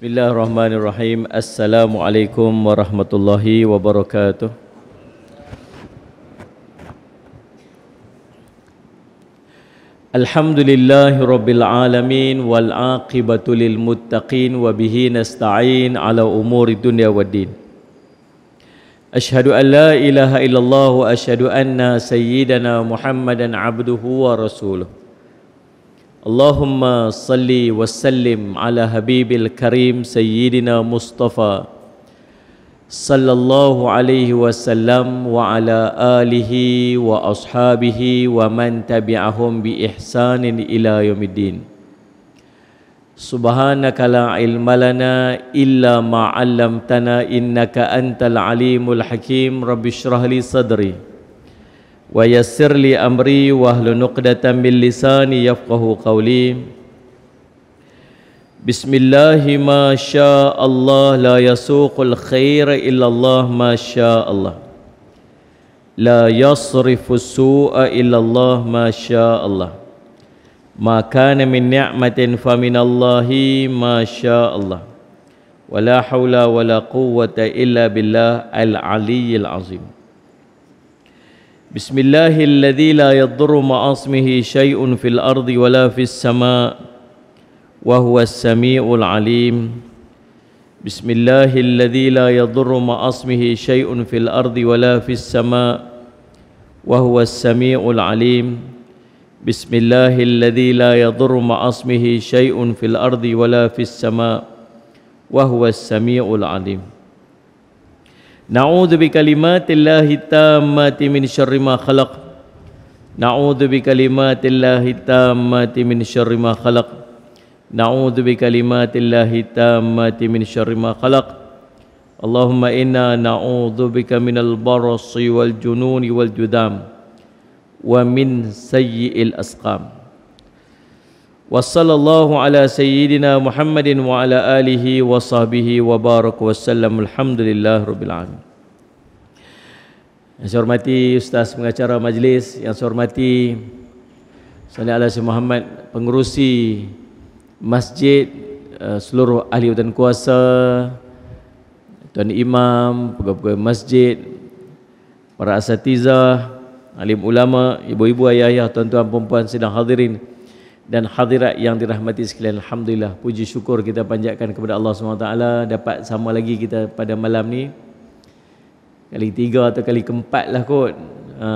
Bismillahirrahmanirrahim. Assalamualaikum warahmatullahi wabarakatuh. Alhamdulillahi rabbil alamin wal aqibatu lil muttaqin wa bihi nasta'in ala umuri dunya waddin. Ashhadu an la ilaha illallah wa ashhadu anna sayyidana Muhammadan abduhu wa rasuluh. Allahumma salli wa sallim ala habibil karim sayyidina Mustafa sallallahu alaihi wasallam wa ala alihi wa ashabihi wa man tabi'ahum bi ihsanin ila yaumiddin. Subhanaka la ilma lana illa ma 'allamtana innaka antal alimul hakim. Rabbi shrah li sadri wa yassir li amri wa hlun 'uqdatam min lisani yafqahu qawli Bismillah ma sya Allah la yasuqul khaira illa Allah ma sya Allah la yasrifu su'a illa Allah ma sya Allah ma kana min ni'matin fa min Allah ma sya Allah wala haula wala quwwata illa billah al aliyyil azim بسم الله الذي لا يضر مع اسمه شيء في الأرض ولا في السماء وهو السميع العليم. بسم الله الذي لا يضر مع اسمه شيء في الأرض ولا في السماء وهو السميع العليم. بسم الله الذي لا يضر مع اسمه شيء في الأرض ولا في السماء وهو السميع العليم. Na'udhu bi kalimatillahi tammati min syarri ma khalaq. Na'udhu bi kalimatillahi tammati min syarri ma khalaq. Na'udhu bi kalimatillahi tammati min syarri ma khalaq. Allahumma inna na'udhu bika minal barasi wal jununi wal judam Wa min sayyi'il asqam. وصلى الله على سيدنا محمد وعلى آله وصحبه وبارك وسلم الحمد لله رب العالمين Yang saya hormati Ustaz pengacara majlis Yang saya hormati Salih Allah Muhammad Pengurusi Masjid eh, Seluruh ahli dan kuasa Tuan Imam Pegawai-pegawai masjid Para asatizah Alim ulama Ibu-ibu ayah-ayah Tuan-tuan perempuan sedang hadirin dan hadirat yang dirahmati sekalian Alhamdulillah puji syukur kita panjatkan kepada Allah SWT dapat sama lagi kita pada malam ni. Kali tiga atau kali keempat lah kot. Ha.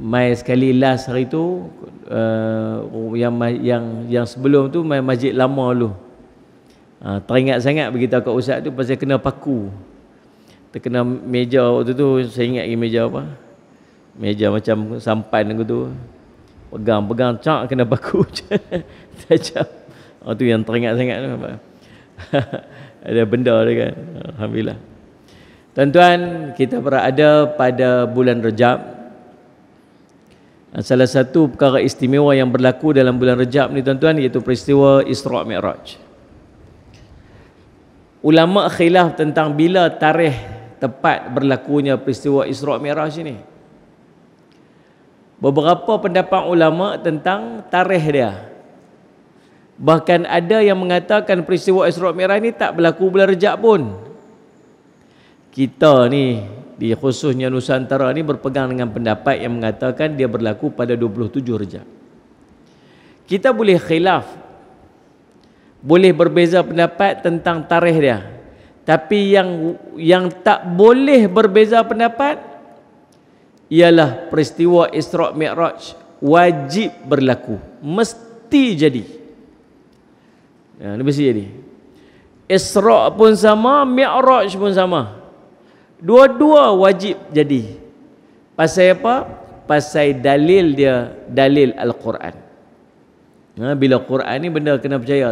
mai sekali last hari tu uh, yang yang yang sebelum tu mai masjid lama dulu. Ha, teringat sangat begitu kat ustaz tu pasal kena paku. Terkena meja waktu tu saya ingat lagi meja apa? Meja macam sampan tu pegang pegang cak kena baku. Tajam oh tu yang teringat sangat tu ada benda dia kan? Alhamdulillah. Tuan-tuan kita berada pada bulan Rejab. Salah satu perkara istimewa yang berlaku dalam bulan Rejab ni tuan-tuan iaitu peristiwa Isra' Mi'raj. Ulama khilaf tentang bila tarikh tepat berlakunya peristiwa Isra' Mi'raj ini beberapa pendapat ulama tentang tarikh dia. Bahkan ada yang mengatakan peristiwa Isra' Mi'raj ni tak berlaku bulan Rejab pun. Kita ni di khususnya Nusantara ni berpegang dengan pendapat yang mengatakan dia berlaku pada 27 Rejab. Kita boleh khilaf boleh berbeza pendapat tentang tarikh dia. Tapi yang yang tak boleh berbeza pendapat ialah peristiwa Isra' Mi'raj wajib berlaku. Mesti jadi. Ya, ini mesti jadi Isra' pun sama Mi'raj pun sama. Dua-dua wajib jadi. Pasal apa? pasal dalil dia dalil Al-Quran. Ha, bila Quran ni benda kena percaya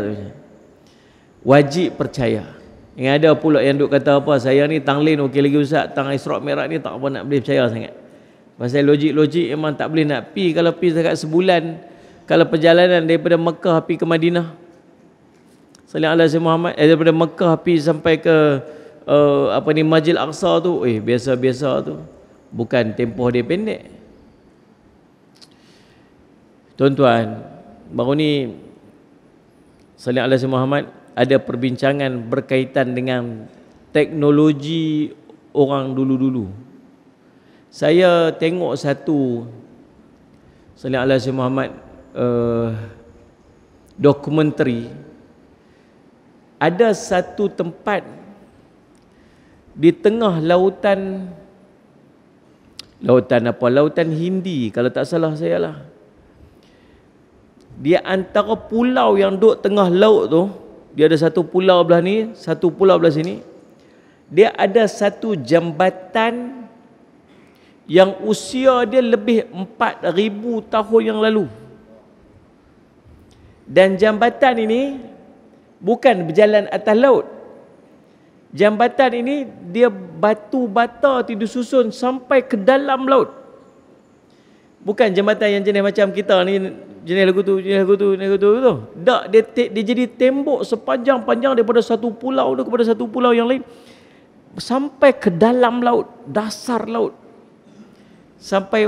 wajib percaya. Yang ada pula yang duk kata apa saya ni tanglin okey lagi ustaz tang Isra' Mi'raj ni tak apa nak boleh percaya sangat Pasal logik-logik memang tak boleh nak pi kalau pi dekat sebulan. Kalau perjalanan daripada Mekah pi ke Madinah. Salam Allah Muhammad eh, daripada Mekah pi sampai ke uh, apa ni Majil Aqsa tu, eh biasa-biasa tu. Bukan tempoh dia pendek. Tuan-tuan, baru ni Salam Allah Muhammad ada perbincangan berkaitan dengan teknologi orang dulu-dulu. Saya tengok satu Salih Alaihi Muhammad uh, dokumentari. Ada satu tempat di tengah lautan lautan apa? Lautan Hindi kalau tak salah saya lah. Dia antara pulau yang duduk tengah laut tu dia ada satu pulau belah ni satu pulau belah sini dia ada satu jambatan yang usia dia lebih 4000 tahun yang lalu dan jambatan ini bukan berjalan atas laut Jambatan ini dia batu bata tu disusun sampai ke dalam laut. Bukan jambatan yang jenis macam kita ni jenis lagu tu, jenis lagu tu, jenis lagu tu tu. Tak dia, dia jadi tembok sepanjang-panjang daripada satu pulau tu kepada satu pulau yang lain sampai ke dalam laut, dasar laut. Sampai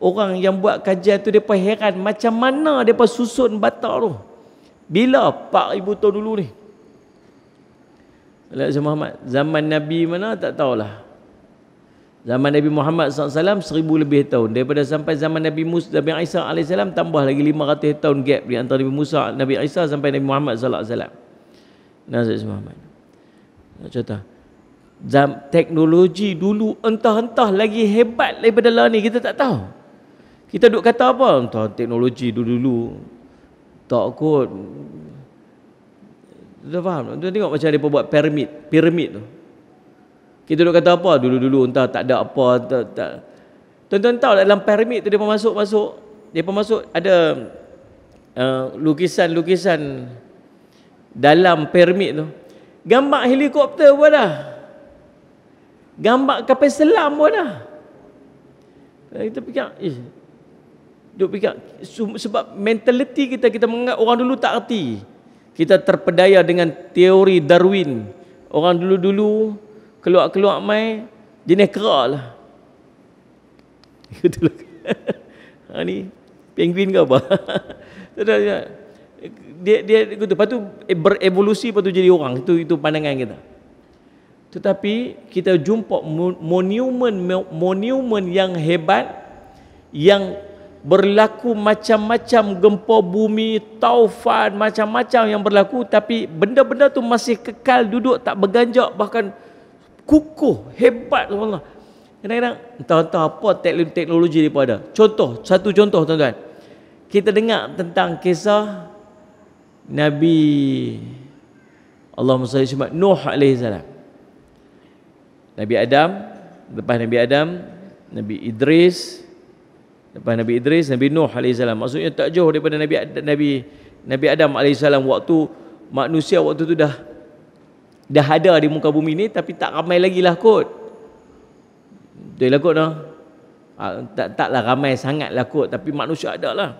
orang yang buat kajian tu depa heran macam mana depa susun bata tu. Bila 4000 tahun dulu ni? Elijah Muhammad zaman Nabi mana? Tak tahulah. Zaman Nabi Muhammad SAW seribu lebih tahun. Daripada sampai zaman Nabi Musa Nabi Isa AS tambah lagi 500 tahun gap di antara Nabi Musa Nabi Isa sampai Nabi Muhammad SAW Nabi Muhammad. Contoh Zam, teknologi dulu entah-entah lagi hebat daripada lah ni kita tak tahu kita duk kata apa entah teknologi dulu-dulu tak kot Tuan faham? Tuan tengok macam dia buat piramid, piramid tu. Kita duk kata apa dulu-dulu entah tak ada apa tak tak. Tuan-tuan tahu dalam piramid tu dia pun masuk-masuk, dia masuk ada uh, lukisan-lukisan dalam piramid tu. Gambar helikopter pun dah. Gambar kapal selam pun dah. Kita fikir, eh, duk fikir sebab mentaliti kita kita menganggap orang dulu tak erti. Kita terpedaya dengan teori Darwin. Orang dulu-dulu keluar-keluar mai jenis kerak lah. Ha, ni penguin ke apa? Dia dia gitu lepas tu berevolusi lepas tu jadi orang. Itu itu pandangan kita tetapi kita jumpa monumen monumen yang hebat yang berlaku macam-macam gempa bumi, taufan, macam-macam yang berlaku tapi benda-benda tu masih kekal duduk tak berganjak bahkan kukuh, hebat Allah. Kadang-kadang entah-entah apa teknologi daripada. Contoh, satu contoh tuan-tuan. Kita dengar tentang kisah Nabi Allahumma salli Nuh alaihi salam. Nabi Adam, lepas Nabi Adam, Nabi Idris, Lepas Nabi Idris, Nabi Nuh AS. Maksudnya tak jauh daripada Nabi Nabi Nabi Adam AS waktu manusia waktu tu dah dah ada di muka bumi ni tapi tak ramai lagi lah kot. Betul lah kot no? ha, tak, taklah ramai sangat lah kot tapi manusia ada lah.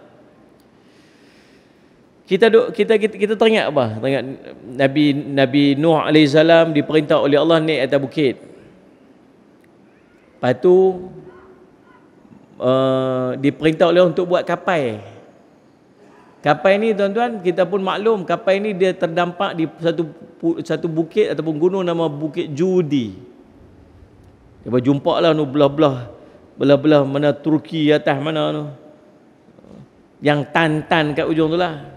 Kita duk, kita kita kita teringat apa? Teringat Nabi Nabi Nuh alaihi salam diperintah oleh Allah naik atas bukit. Lepas tu uh, diperintah oleh untuk buat kapal. Kapal ini tuan-tuan kita pun maklum kapal ini dia terdampak di satu satu bukit ataupun gunung nama Bukit Judi. Dia jumpa lah nu belah-belah belah-belah mana Turki atas mana tu. Yang tan-tan kat ujung tu lah.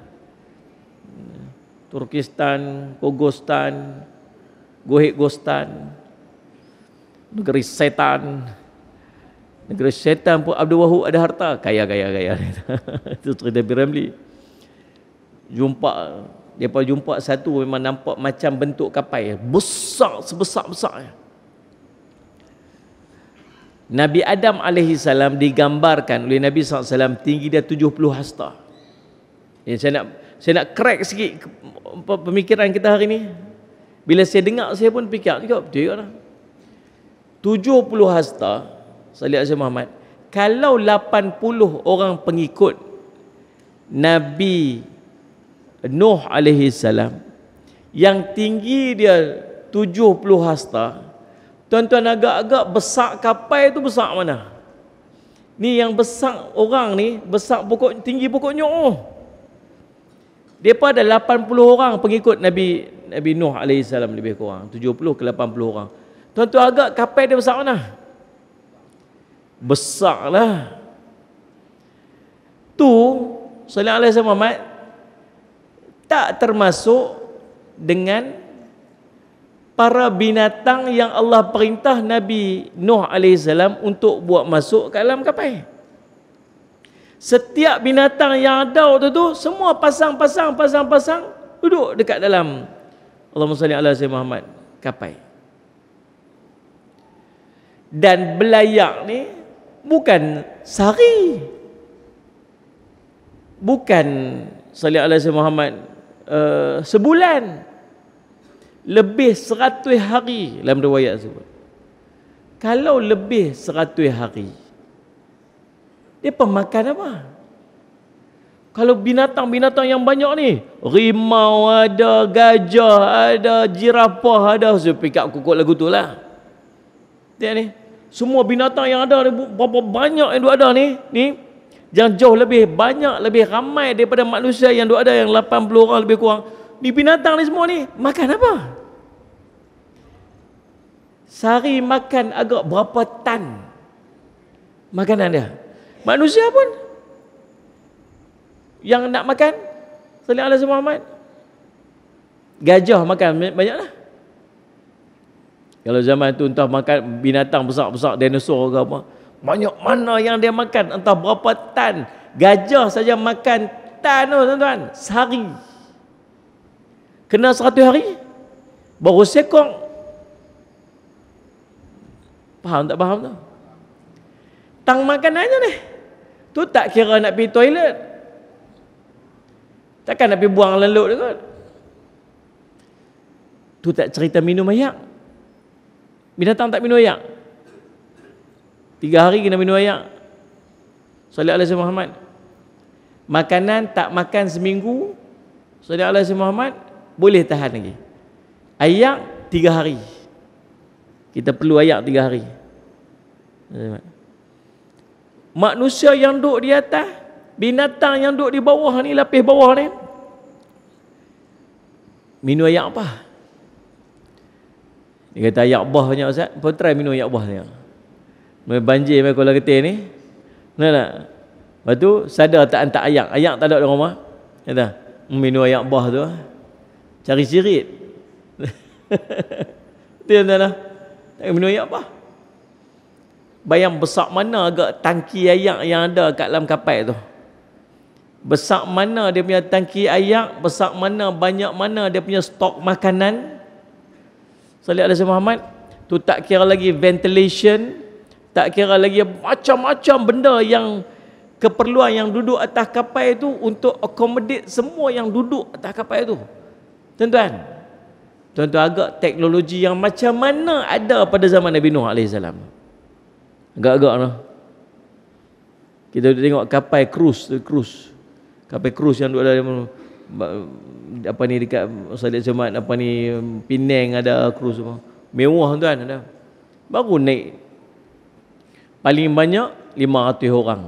Turkistan, Kogostan, Gohek Gostan, negeri setan. Negara syaitan pun Abdul Wahab ada harta. Kaya, kaya, kaya. Itu cerita Piramli. Jumpa, pun jumpa satu memang nampak macam bentuk kapal. Besar, sebesar-besar. Nabi Adam AS digambarkan oleh Nabi SAW tinggi dia 70 hasta. Ya, saya nak saya nak crack sikit pemikiran kita hari ini. Bila saya dengar, saya pun fikir, betul lah. 70 hasta, Salih Azim Muhammad kalau 80 orang pengikut Nabi Nuh alaihi salam yang tinggi dia 70 hasta tuan-tuan agak-agak besar kapal itu besar mana ni yang besar orang ni besar pokok tinggi pokoknya oh Depa ada 80 orang pengikut Nabi Nabi Nuh alaihi salam lebih kurang 70 ke 80 orang. Tuan-tuan agak kapal dia besar mana? Besarlah. Tu sallallahu alaihi Muhammad tak termasuk dengan para binatang yang Allah perintah Nabi Nuh AS untuk buat masuk ke dalam kapal. Setiap binatang yang ada waktu tu semua pasang-pasang pasang-pasang duduk dekat dalam Allahumma salli ala sayyidina Muhammad kapal. Dan belayak ni bukan sehari. Bukan salli ala sayyidina Muhammad uh, sebulan lebih seratus hari dalam riwayat sebut. Kalau lebih seratus hari, dia pemakan apa? Kalau binatang-binatang yang banyak ni, rimau ada, gajah ada, jirapah ada, saya pick up kukuk lagu tu lah. Tengok ni, semua binatang yang ada ni, berapa banyak yang ada ni, ni, yang jauh lebih banyak, lebih ramai daripada manusia yang ada yang 80 orang lebih kurang. Ni binatang ni semua ni, makan apa? Sehari makan agak berapa tan makanan dia. Manusia pun yang nak makan Salih Allah Muhammad Gajah makan banyaklah Kalau zaman tu entah makan binatang besar-besar Dinosaur ke apa Banyak mana yang dia makan Entah berapa tan Gajah saja makan tan tu tuan-tuan Sehari Kena seratus hari Baru sekong Faham tak faham tu? Tang makanannya ni. Tu tak kira nak pergi toilet. Takkan nak pergi buang lelut dia kot. Tu tak cerita minum ayak. Binatang tak minum ayak. Tiga hari kena minum ayak. Salih alaihi Muhammad. Makanan tak makan seminggu. Salih alaihi Muhammad. Boleh tahan lagi. Ayak tiga hari. Kita perlu ayak tiga hari. Manusia yang duduk di atas, binatang yang duduk di bawah ni, lapis bawah ni, minum ayak apa? Dia kata ayak bah banyak Ustaz. Pun try minum ayak bah ni. Mereka banjir mereka kolam getih ni. Kenapa tak? Lepas tu sadar tak hantar ayak. Ayak tak ada di rumah. Kata, minum ayak bah tu. Cari sirit. Itu yang tak ada. Tak minum air apa? Bayang besar mana agak tangki air yang ada kat dalam kapal tu. Besar mana dia punya tangki air, besar mana banyak mana dia punya stok makanan. Salih alaihi Muhammad, tu tak kira lagi ventilation, tak kira lagi macam-macam benda yang keperluan yang duduk atas kapal itu untuk accommodate semua yang duduk atas kapal itu. Tuan-tuan, Tuan-tuan agak teknologi yang macam mana ada pada zaman Nabi Nuh AS. Agak-agak lah. Kita tengok kapal cruise, cruise. Kapal cruise yang ada apa ni dekat Salih Jumat apa ni Penang ada cruise apa. Mewah tuan ada. Baru naik paling banyak 500 orang.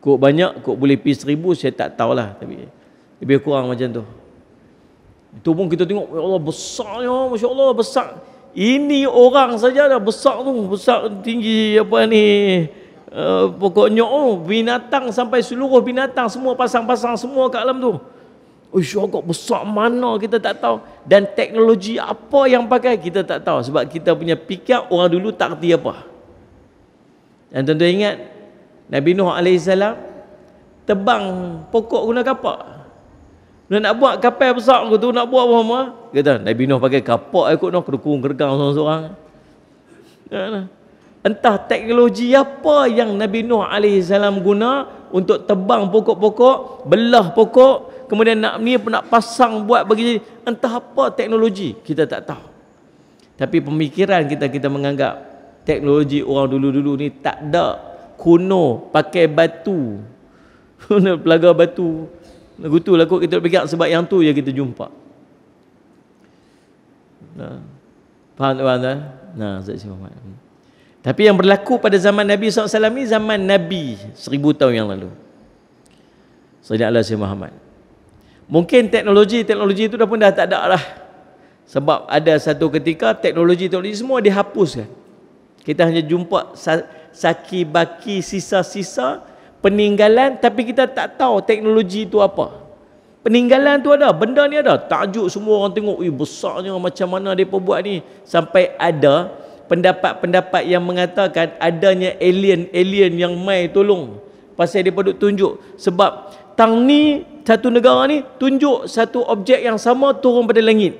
Kok banyak, kok boleh pergi seribu saya tak tahulah tapi lebih kurang macam tu. Itu pun kita tengok, ya Allah besarnya, Masya Allah besar. Ini orang saja dah besar tu, besar tinggi apa ni. Uh, pokoknya oh, binatang sampai seluruh binatang semua pasang-pasang semua kat dalam tu. Oh, agak besar mana kita tak tahu. Dan teknologi apa yang pakai kita tak tahu. Sebab kita punya fikir orang dulu tak kerti apa. Dan tentu ingat, Nabi Nuh AS tebang pokok guna kapak. Dia nak buat kapal besar ke tu, nak buat apa semua. Kata, Nabi Nuh pakai kapak ikut noh, kedukung gergang seorang-seorang. Entah teknologi apa yang Nabi Nuh AS guna untuk tebang pokok-pokok, belah pokok, kemudian nak ni nak pasang buat bagi entah apa teknologi, kita tak tahu. Tapi pemikiran kita kita menganggap teknologi orang dulu-dulu ni tak ada kuno pakai batu. Pelaga batu Lagu tu kot kita pegang sebab yang tu je kita jumpa. Nah. Faham faham tak? Nah, Zat Muhammad. Tapi yang berlaku pada zaman Nabi SAW ni zaman Nabi seribu tahun yang lalu. Sayyidina Allah Muhammad. Mungkin teknologi-teknologi itu dah pun dah tak ada lah. Sebab ada satu ketika teknologi-teknologi semua dihapuskan. Kita hanya jumpa saki baki sisa-sisa peninggalan tapi kita tak tahu teknologi itu apa. Peninggalan tu ada, benda ni ada. Tajuk semua orang tengok, "Ih, besarnya macam mana depa buat ni?" Sampai ada pendapat-pendapat yang mengatakan adanya alien-alien yang mai tolong. Pasal dia duk tunjuk sebab tang ni satu negara ni tunjuk satu objek yang sama turun pada langit.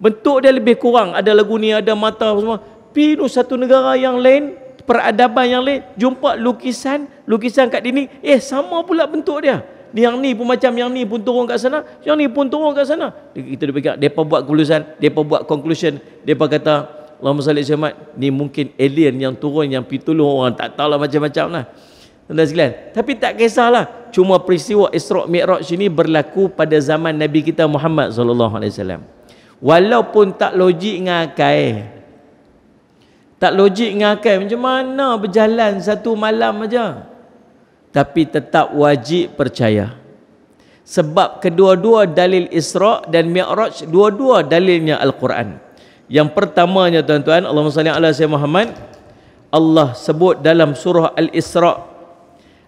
Bentuk dia lebih kurang. Ada lagu ni, ada mata semua. Pergi satu negara yang lain, peradaban yang lain, jumpa lukisan, lukisan kat dinding, eh sama pula bentuk dia. Yang ni pun macam yang ni pun turun kat sana, yang ni pun turun kat sana. Kita dia depa buat keputusan, depa buat conclusion, depa kata Allahumma salli alaihi ni mungkin alien yang turun yang pergi tolong orang tak tahulah macam-macam lah. Tuan sekalian, tapi tak kisahlah. Cuma peristiwa Isra Mi'raj ini berlaku pada zaman Nabi kita Muhammad sallallahu alaihi wasallam. Walaupun tak logik ngakai. Tak logik ngakai macam mana berjalan satu malam aja. Tapi tetap wajib percaya. Sebab kedua-dua dalil Isra dan Mi'raj dua-dua dalilnya Al-Quran. Yang pertamanya tuan-tuan, Allahumma salli ala sayyidina Muhammad. Allah sebut dalam surah Al-Isra'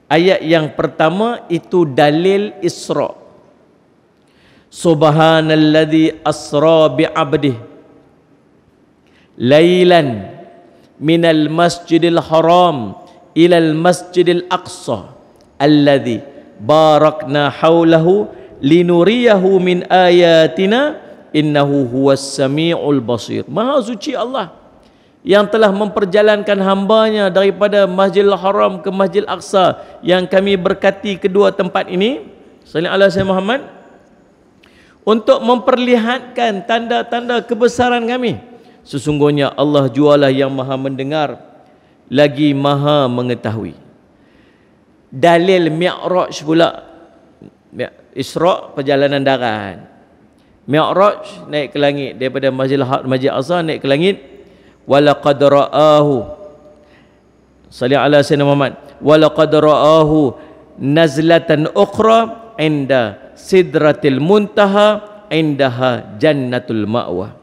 Ayat yang pertama itu dalil Isra. Subhanalladzi asra bi 'abdihi. Lailan minal masjidil haram ilal masjidil aqsa alladzi barakna haulahu linuriyahu min ayatina innahu huwas samiul basir. Maha suci Allah yang telah memperjalankan hambanya daripada Masjidil Haram ke Masjidil Aqsa yang kami berkati kedua tempat ini Salam Allah Sayyid Muhammad untuk memperlihatkan tanda-tanda kebesaran kami. Sesungguhnya Allah jualah yang maha mendengar lagi maha mengetahui. Dalil Mi'raj pula. Isra' perjalanan darat. Mi'raj naik ke langit daripada Masjidil Masjid Aqsa naik ke langit walaqad ra'ahu. Salli ala sayyidina Muhammad. Walaqad ra'ahu nazlatan ukhra inda sidratil muntaha indaha jannatul ma'wa.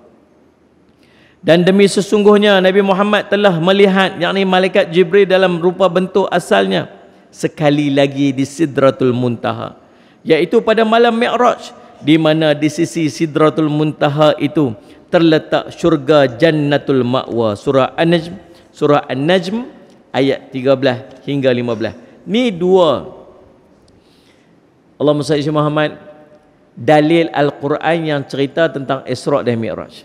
Dan demi sesungguhnya Nabi Muhammad telah melihat yakni malaikat Jibril dalam rupa bentuk asalnya sekali lagi di sidratul muntaha iaitu pada malam mi'raj di mana di sisi sidratul muntaha itu terletak syurga jannatul ma'wa surah an-najm surah an-najm ayat 13 hingga 15 ni dua. Allah Musa Muhammad. Dalil Al-Quran yang cerita tentang Isra' dan Mi'raj.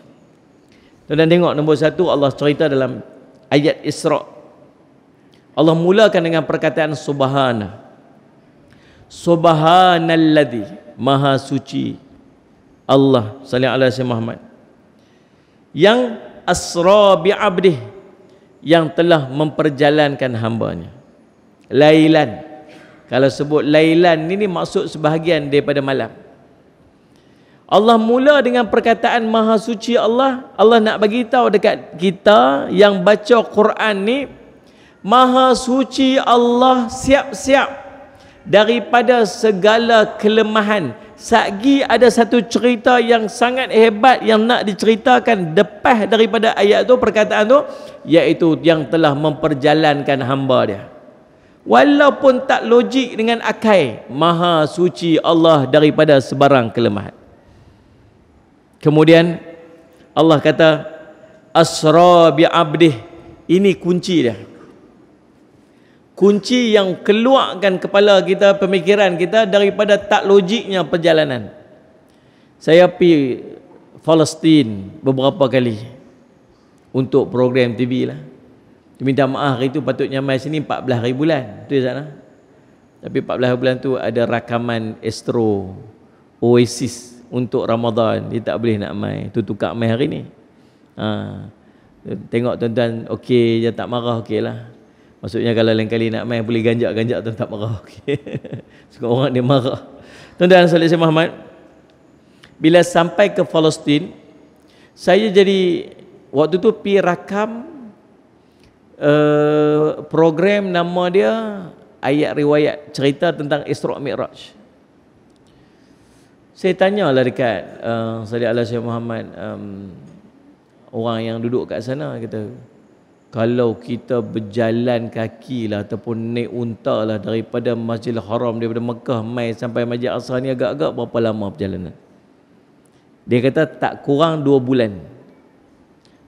Dan tengok nombor satu Allah cerita dalam ayat Isra' Allah mulakan dengan perkataan subhana. Subhanalladzi maha suci Allah sallallahu alaihi Muhammad. Yang asra bi abdih yang telah memperjalankan hambanya. Lailan. Kalau sebut lailan ini maksud sebahagian daripada malam. Allah mula dengan perkataan maha suci Allah Allah nak bagi tahu dekat kita yang baca Quran ni maha suci Allah siap-siap daripada segala kelemahan Sagi ada satu cerita yang sangat hebat yang nak diceritakan lepas daripada ayat tu perkataan tu iaitu yang telah memperjalankan hamba dia. Walaupun tak logik dengan akai, maha suci Allah daripada sebarang kelemahan. Kemudian Allah kata asra bi abdih ini kunci dia kunci yang keluarkan kepala kita, pemikiran kita daripada tak logiknya perjalanan. Saya pergi Palestin beberapa kali untuk program TV lah. Minta maaf hari itu patutnya mai sini 14 hari bulan. Tu ya sana. Tapi 14 hari bulan tu ada rakaman Astro Oasis untuk Ramadan. Dia tak boleh nak mai. Tu tukar mai hari ni. Ha. Tengok tuan-tuan okey je tak marah okey lah. Maksudnya kalau lain kali nak main boleh ganjak-ganjak tuan tak marah. Okay. Suka orang dia marah. Tuan-tuan Salih Muhammad. Bila sampai ke Palestin, saya jadi waktu tu pi rakam uh, program nama dia ayat riwayat cerita tentang Isra Mi'raj. Saya tanyalah dekat uh, Salih Allah Syed Muhammad um, orang yang duduk kat sana kata kalau kita berjalan kaki lah ataupun naik unta lah daripada Masjidil Haram daripada Mekah mai sampai Masjid Aqsa ni agak-agak berapa lama perjalanan? Dia kata tak kurang dua bulan.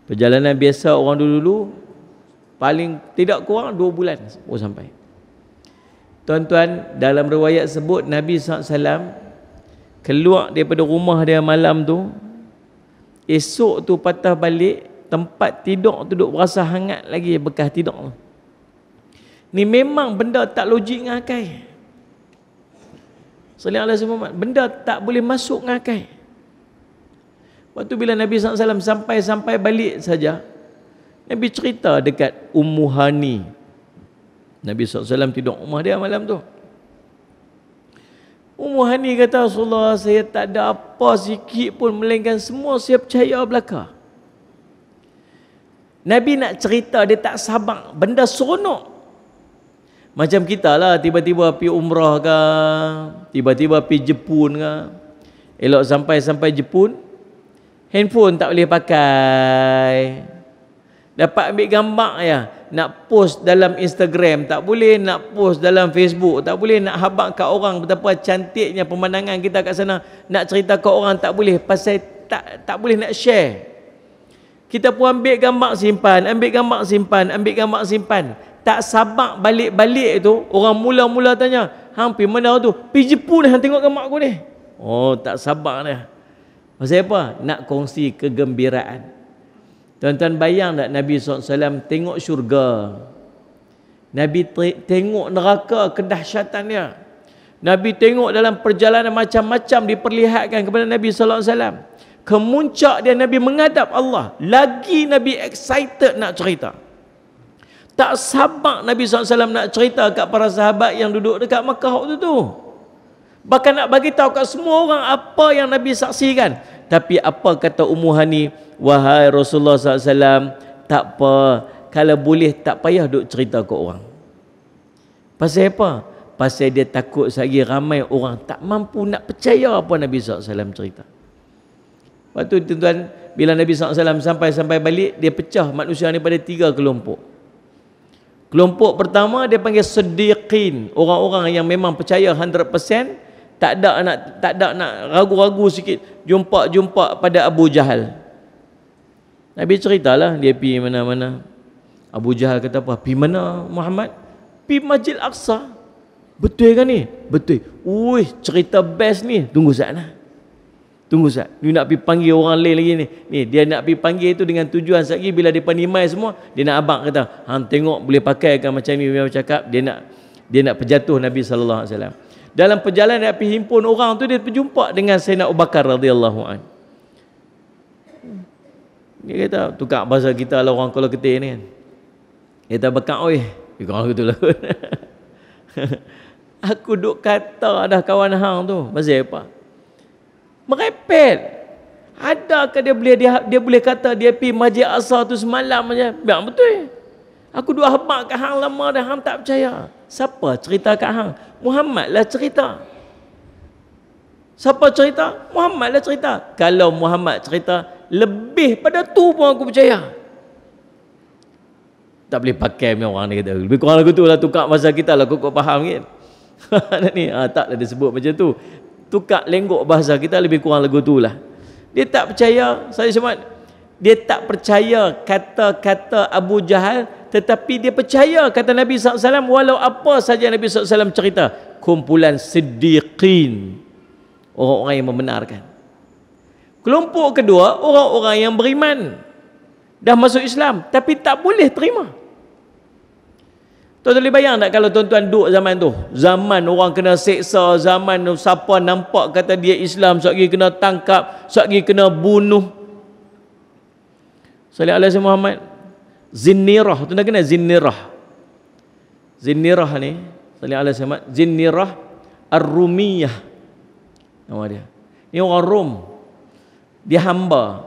Perjalanan biasa orang dulu-dulu paling tidak kurang dua bulan oh sampai. Tuan-tuan dalam riwayat sebut Nabi SAW keluar daripada rumah dia malam tu esok tu patah balik tempat tidur tu duduk berasa hangat lagi bekas tidur tu. Ni memang benda tak logik dengan akal. Sallallahu alaihi wasallam benda tak boleh masuk dengan akal. Waktu bila Nabi SAW sampai-sampai balik saja, Nabi cerita dekat Ummu Hani. Nabi SAW tidur rumah dia malam tu. Ummu Hani kata Rasulullah saya tak ada apa sikit pun melainkan semua saya percaya belakang. Nabi nak cerita dia tak sabar. Benda seronok. Macam kita lah tiba-tiba pergi umrah ke tiba-tiba pergi Jepun ke elok sampai-sampai Jepun handphone tak boleh pakai. Dapat ambil gambar ya. Nak post dalam Instagram tak boleh. Nak post dalam Facebook tak boleh. Nak habak kat orang betapa cantiknya pemandangan kita kat sana. Nak cerita kat orang tak boleh. Pasal tak tak boleh nak share kita pun ambil gambar simpan, ambil gambar simpan, ambil gambar simpan. Tak sabar balik-balik tu, orang mula-mula tanya, hang pergi mana tu? Pergi Jepun hang tengok gambar aku ni. Oh, tak sabar dah. Pasal apa? Nak kongsi kegembiraan. Tuan-tuan bayang tak Nabi SAW tengok syurga. Nabi tengok neraka kedahsyatan dia. Nabi tengok dalam perjalanan macam-macam diperlihatkan kepada Nabi SAW kemuncak dia Nabi menghadap Allah. Lagi Nabi excited nak cerita. Tak sabar Nabi SAW nak cerita kat para sahabat yang duduk dekat Makkah waktu tu. Bahkan nak bagi tahu kat semua orang apa yang Nabi saksikan. Tapi apa kata Ummu Hani? Wahai Rasulullah SAW tak apa. Kalau boleh tak payah duk cerita ke orang. Pasal apa? Pasal dia takut lagi ramai orang tak mampu nak percaya apa Nabi SAW cerita Waktu tuan-tuan bila Nabi SAW sampai-sampai balik dia pecah manusia ni pada tiga kelompok. Kelompok pertama dia panggil sediqin, orang-orang yang memang percaya 100% tak ada nak tak ada nak ragu-ragu sikit jumpa-jumpa pada Abu Jahal. Nabi ceritalah dia pi mana-mana. Abu Jahal kata apa? Pi mana Muhammad? Pi Masjid Aqsa. Betul kan ni? Betul. Ui, cerita best ni. Tunggu sekejap lah. Tunggu Ustaz. Dia nak pergi panggil orang lain lagi ni. Ni dia nak pergi panggil itu dengan tujuan sekali bila dia panimai semua, dia nak abang kata, "Hang tengok boleh pakai kan macam ni dia cakap." Dia nak dia nak perjatuh Nabi sallallahu alaihi wasallam. Dalam perjalanan nak pergi himpun orang tu dia berjumpa dengan Sayyidina Abu Bakar radhiyallahu an. Dia kata, tukar bahasa kita lah orang kalau ketir ni kan. Dia kata, bekak oi. Dia kata, gitu lah. Aku duk kata dah kawan hang tu. Pasal apa? Merepet adakah dia boleh dia, dia boleh kata dia pergi majlis asal tu semalam aja? Biar betul. Aku dua habak kat hang lama dah hang tak percaya. Siapa cerita kat hang? Muhammad lah cerita. Siapa cerita? Muhammad lah cerita. Kalau Muhammad cerita lebih pada tu pun aku percaya. Tak boleh pakai ni orang ni kata. Lebih kurang lagu tu lah tukar masa kita lah kau, kau faham kan ni ha, tak ada disebut macam tu tukar lenggok bahasa kita lebih kurang lagu tu lah. Dia tak percaya saya semua dia tak percaya kata-kata Abu Jahal tetapi dia percaya kata Nabi SAW walau apa saja Nabi SAW cerita. Kumpulan siddiqin orang-orang yang membenarkan. Kelompok kedua orang-orang yang beriman. Dah masuk Islam tapi tak boleh terima Tuan boleh bayang tak kalau tuan-tuan duduk zaman tu? Zaman orang kena seksa, zaman siapa nampak kata dia Islam, sekali kena tangkap, sekali kena bunuh. Salih alaihi Muhammad. Zinnirah, tuan-tuan kena zinnirah. Zinnirah ni, salih alaihi Muhammad, zinnirah ar-rumiyah. Nama dia. Ini orang Rom. Dia hamba.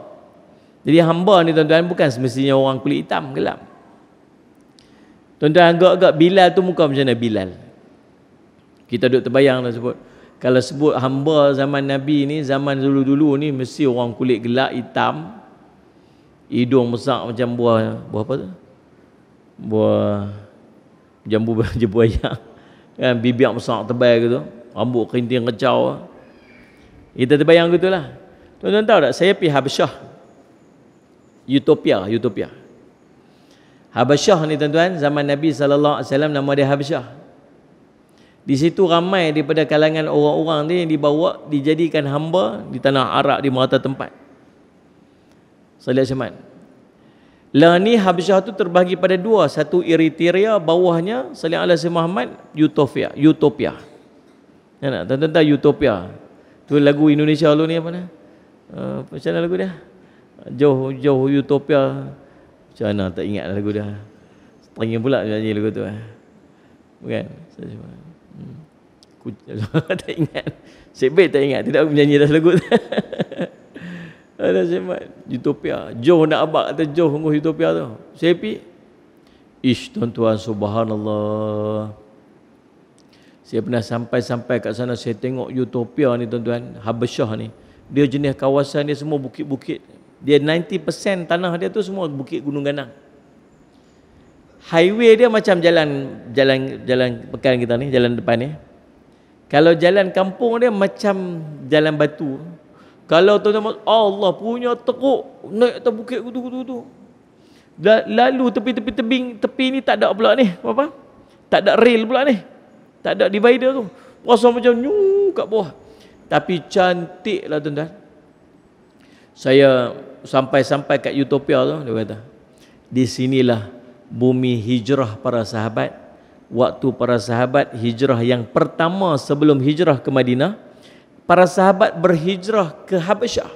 Jadi hamba ni tuan-tuan bukan semestinya orang kulit hitam, gelap. Tuan-tuan agak-agak Bilal tu muka macam mana Bilal? Kita duduk terbayang dah sebut. Kalau sebut hamba zaman Nabi ni, zaman dulu-dulu ni mesti orang kulit gelap hitam. Hidung besar macam buah buah apa tu? Buah jambu jambu ayam. Kan bibir besar tebal gitu. Rambut kerinting kecau. Kita terbayang gitulah. Tuan-tuan tahu tak saya pergi Habasyah. Utopia, Utopia. Habasyah ni tuan-tuan zaman Nabi sallallahu alaihi wasallam nama dia Habasyah. Di situ ramai daripada kalangan orang-orang ni yang dibawa dijadikan hamba di tanah Arab di merata tempat. Salih Syaman. Lah ni Habasyah tu terbahagi pada dua, satu Eritrea bawahnya Salih Alaihi Muhammad Utopia, Utopia. Ya nak tuan-tuan Utopia. Tu lagu Indonesia lu ni apa ni? Uh, macam mana lagu dia? Jauh jauh Utopia macam mana tak ingat lagu dia. Teringin pula nyanyi lagu tu. Eh. Bukan? Saya cuma. Hmm. tak ingat. Sebab tak ingat. Tidak menyanyi dah lagu tu. Ada semat. Utopia. Jauh nak abak kata jauh sungguh Utopia tu. Pergi. Ish tuan-tuan subhanallah. Saya pernah sampai-sampai kat sana saya tengok Utopia ni tuan-tuan, Habasyah ni. Dia jenis kawasan dia semua bukit-bukit. Dia 90% tanah dia tu semua bukit gunung ganang. Highway dia macam jalan jalan jalan pekan kita ni, jalan depan ni. Kalau jalan kampung dia macam jalan batu. Kalau tuan-tuan Allah punya teruk naik atas bukit kutu-kutu tu. Lalu tepi-tepi tebing tepi ni tak ada pula ni, apa? Tak ada rail pula ni. Tak ada divider tu. Rasa macam nyu kat bawah. Tapi cantiklah tuan-tuan saya sampai-sampai kat Utopia tu dia kata di sinilah bumi hijrah para sahabat. Waktu para sahabat hijrah yang pertama sebelum hijrah ke Madinah para sahabat berhijrah ke Habasyah.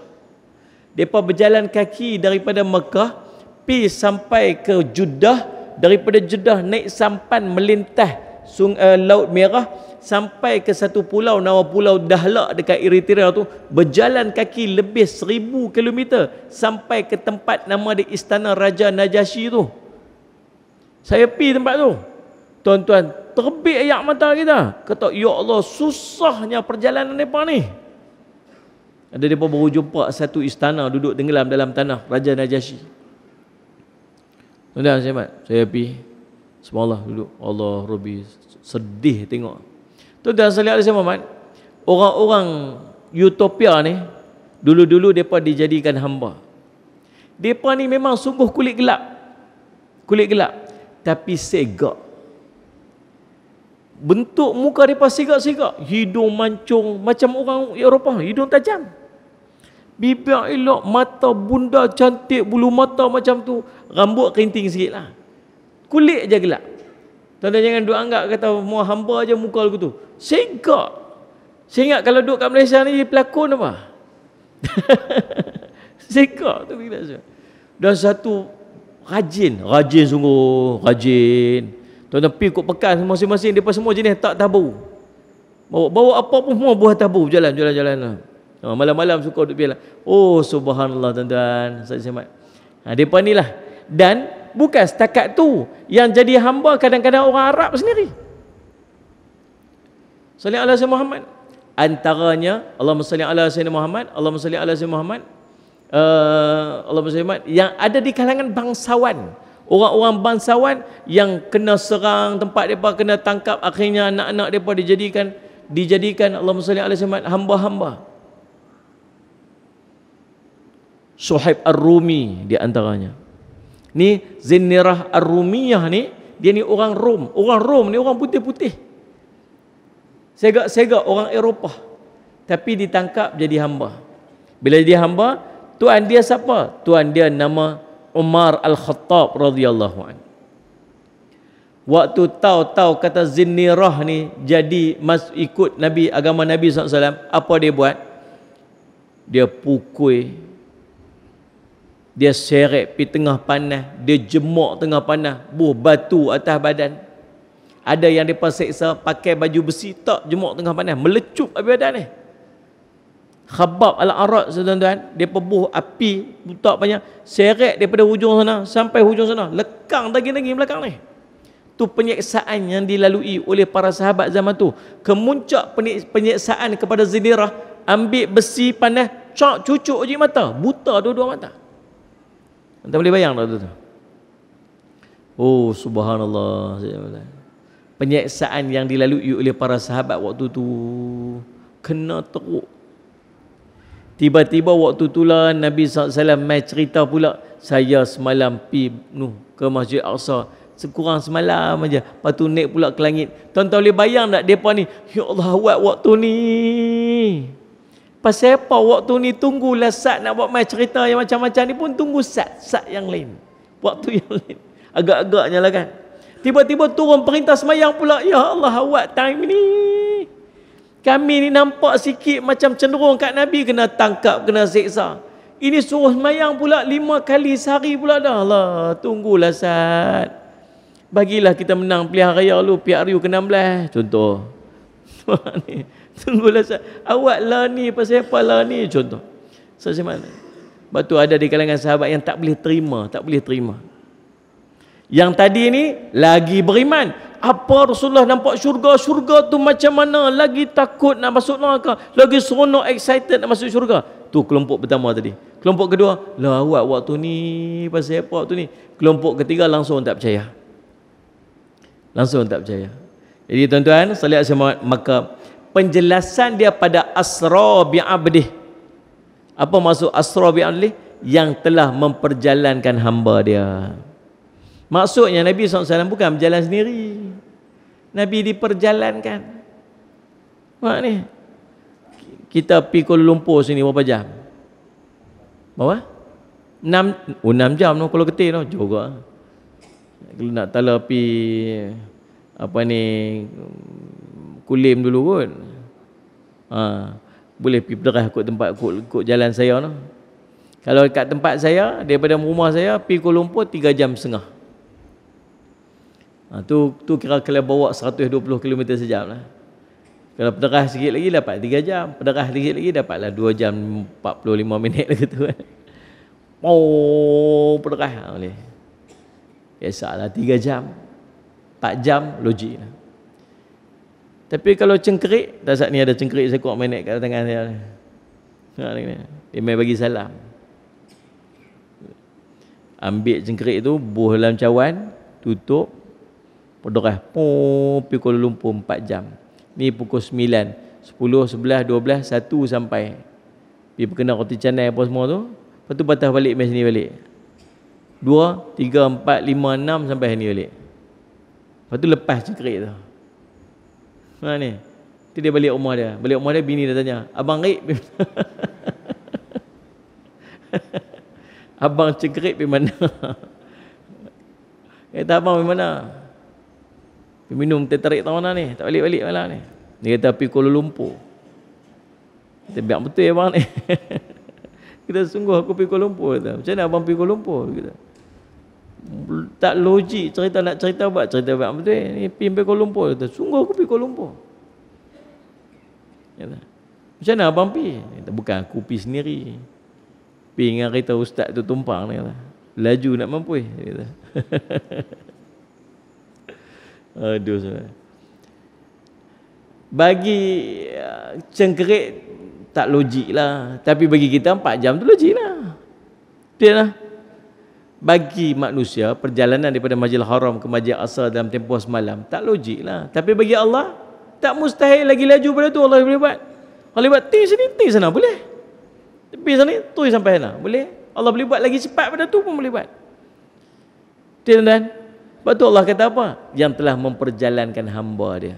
Mereka berjalan kaki daripada Mekah pi sampai ke Jeddah. Daripada Jeddah naik sampan melintah sung, uh, Laut Merah sampai ke satu pulau nama pulau Dahlak dekat Eritrea tu berjalan kaki lebih seribu kilometer sampai ke tempat nama di Istana Raja Najasyi tu. Saya pergi tempat tu. Tuan-tuan terbit ayak mata kita. Kata ya Allah susahnya perjalanan mereka ni. Ada mereka baru jumpa satu istana duduk tenggelam dalam tanah Raja Najasyi tuan-tuan saya, pergi. Semalah duduk. Allah Rabbi sedih tengok Tuan-tuan sekalian Alaihi Muhammad, orang-orang utopia ni dulu-dulu depa dijadikan hamba. Depa ni memang sungguh kulit gelap. Kulit gelap tapi segak. Bentuk muka depa segak-segak, hidung mancung macam orang Eropah, hidung tajam. Bibir elok, mata bunda cantik, bulu mata macam tu, rambut kerinting sikitlah. Kulit aja gelap. Tuan-tuan jangan duk anggap kata semua hamba aja muka lagu tu. Segak. Saya ingat kalau duduk kat Malaysia ni pelakon apa? Segak tu kita Dan satu rajin, rajin sungguh, rajin. Tuan-tuan pergi kok pekan masing-masing depa semua jenis tak tabu. Bawa bawa apa pun semua buah tabu jalan jalan jalan. Ha, malam-malam suka duduk biarlah. Oh subhanallah tuan-tuan. Saya semat. Ha depa ni lah. Dan bukan setakat tu. Yang jadi hamba kadang-kadang orang Arab sendiri. Salih ala Sayyidina Muhammad. Antaranya Allahumma salli ala Sayyidina Muhammad Allahumma salli ala Sayyidina Muhammad uh, Allahumma salli Muhammad yang ada di kalangan bangsawan. Orang-orang bangsawan yang kena serang tempat mereka kena tangkap akhirnya anak-anak mereka dijadikan dijadikan Allahumma salli ala Sayyidina Muhammad hamba-hamba. Suhaib Ar-Rumi di antaranya Ni Zinnirah Ar-Rumiyah ni dia ni orang Rom. Orang Rom ni orang putih-putih. Segak-segak orang Eropah. Tapi ditangkap jadi hamba. Bila jadi hamba, tuan dia siapa? Tuan dia nama Umar Al-Khattab radhiyallahu anhu. Waktu tahu-tahu kata Zinnirah ni jadi mas ikut Nabi agama Nabi SAW, apa dia buat? Dia pukul dia seret pi tengah panas dia jemuk tengah panas buh batu atas badan. Ada yang depa seksa pakai baju besi tak jemuk tengah panas melecup api badan ni. Khabab al arad tuan-tuan dia pebuh api butak banyak seret daripada hujung sana sampai hujung sana lekang lagi-lagi belakang ni. Tu penyeksaan yang dilalui oleh para sahabat zaman tu. Kemuncak penyeksaan kepada Zinirah ambil besi panas cak cucuk je mata buta dua-dua mata anda boleh bayang tak tu oh subhanallah penyeksaan yang dilalui oleh para sahabat waktu tu kena teruk Tiba-tiba waktu itulah Nabi SAW mai cerita pula saya semalam pi nu ke Masjid Aqsa sekurang semalam aja. Lepas tu naik pula ke langit. Tuan-tuan boleh bayang tak depa ni? Ya Allah waktu ni. Pasal apa waktu ni tunggulah sat nak buat mai cerita yang macam-macam ni pun tunggu sat sat yang lain. Waktu yang lain. Agak-agaknya lah kan. Tiba-tiba turun perintah semayang pula. Ya Allah buat time ni. Kami ni nampak sikit macam cenderung kat Nabi kena tangkap, kena seksa. Ini suruh semayang pula lima kali sehari pula dah. Allah, tunggulah saat. Bagilah kita menang pilihan raya lu Riu ke-16. Contoh. tunggulah saat. Awak lah ni, pasal apa lah ni? Contoh. So, macam mana? Sebab tu ada di kalangan sahabat yang tak boleh terima. Tak boleh terima. Yang tadi ni lagi beriman apa Rasulullah nampak syurga syurga tu macam mana lagi takut nak masuk neraka lagi seronok excited nak masuk syurga tu kelompok pertama tadi kelompok kedua lah awak waktu ni pasal apa waktu ni kelompok ketiga langsung tak percaya langsung tak percaya jadi tuan-tuan salihat sama maka penjelasan dia pada asra bi'abdih apa maksud asra bi'abdih yang telah memperjalankan hamba dia Maksudnya Nabi SAW bukan berjalan sendiri. Nabi diperjalankan. Mak ni. Kita pergi Kuala Lumpur sini berapa jam? Berapa? 6, oh 6 jam no, kalau ketir no. juga. Kalau nak tala pergi apa ni kulim dulu pun. Ha, boleh pergi berderah kot tempat kot, kot jalan saya no. Kalau kat tempat saya daripada rumah saya pergi Kuala Lumpur 3 jam setengah. Ha, tu tu kira kalau bawa 120 km sejam lah. Kalau pederah sikit lagi dapat 3 jam. Pederah sikit lagi dapatlah 2 jam 45 minit lah gitu kan. Oh, pederah ha, boleh. Biasalah 3 jam. 4 jam logik lah. Tapi kalau cengkerik, tak saat ni ada cengkerik saya kuat minit kat tangan saya. Dia main bagi salam. Ambil cengkerik tu, buh dalam cawan, tutup, Perderah pun pergi Kuala Lumpur 4 jam. Ni pukul 9, 10, 11, 12, 1 sampai. Pergi berkenal roti canai apa semua tu. Lepas tu patah balik mes ni balik. 2, 3, 4, 5, 6 sampai ni balik. Lepas tu lepas cekrik tu. Ha ni. Tu dia balik rumah dia. Balik rumah dia bini dia tanya, "Abang Rik Abang cekrik pergi mana?" Kata abang pergi mana? minum teh tarik tahun ni tak balik-balik malam ni dia kata pergi Kuala Lumpur kita biar betul ya bang ni kita sungguh aku pergi Kuala Lumpur kata. macam mana abang pergi Kuala Lumpur kita tak logik cerita nak cerita buat cerita biar betul ni pergi Kuala Lumpur kata. sungguh aku pergi Kuala Lumpur kata. macam mana abang pergi kata, bukan aku pergi sendiri pergi dengan kereta ustaz tu tumpang ni kata. laju nak mampu kata. Aduh saudara. Bagi uh, cengkerik tak logik lah. Tapi bagi kita 4 jam tu logik lah. Betul lah. Bagi manusia perjalanan daripada Masjidil Haram ke Masjid Aqsa dalam tempoh semalam tak logik lah. Tapi bagi Allah tak mustahil lagi laju pada tu Allah boleh buat. Allah buat ti sini ti sana boleh. Tepi sana tu sampai sana boleh. Allah boleh buat lagi cepat pada tu pun boleh buat. Betul dan Lepas Allah kata apa? Yang telah memperjalankan hamba dia.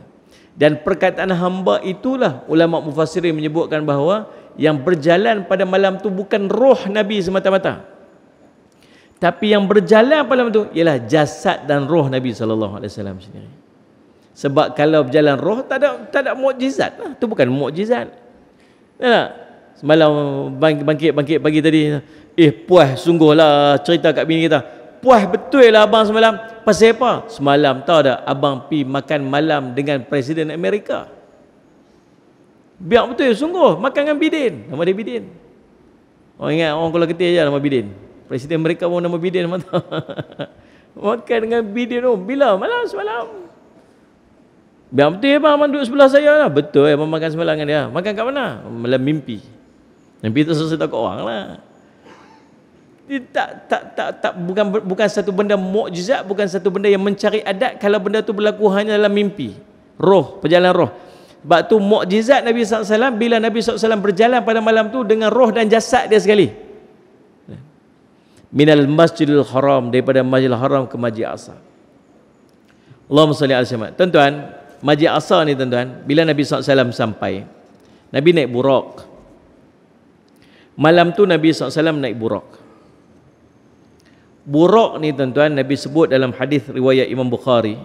Dan perkataan hamba itulah ulama mufassirin menyebutkan bahawa yang berjalan pada malam tu bukan roh Nabi semata-mata. Tapi yang berjalan pada malam tu ialah jasad dan roh Nabi sallallahu alaihi wasallam sendiri. Sebab kalau berjalan roh tak ada tak ada mukjizat lah. Itu bukan mukjizat. Tak? Semalam bangkit-bangkit pagi tadi eh puas sungguhlah cerita kat bini kita puas betul lah abang semalam. Pasal apa? Semalam tahu tak abang pi makan malam dengan Presiden Amerika. Biar betul sungguh makan dengan Bidin. Nama dia Bidin. Orang ingat orang kalau ketir je nama Bidin. Presiden Amerika pun nama Bidin. Makan dengan bini tu. Bila? Malam semalam. Biar betul ya bang, abang duduk sebelah saya lah. Betul ya, abang makan semalam dengan dia. Makan kat mana? Malam mimpi. Mimpi tu selesai tak orang lah. Dia tak, tak, tak, tak, bukan, bukan satu benda mukjizat, bukan satu benda yang mencari adat kalau benda tu berlaku hanya dalam mimpi. Roh, perjalanan roh. Sebab tu mukjizat Nabi SAW bila Nabi SAW berjalan pada malam tu dengan roh dan jasad dia sekali minal masjidil haram daripada masjidil haram ke masjid asa Allahumma salli ala Muhammad. Tuan-tuan masjid asa ni tuan-tuan bila Nabi SAW sampai Nabi naik burak malam tu Nabi SAW naik burak burak ni tuan-tuan Nabi sebut dalam hadis riwayat Imam Bukhari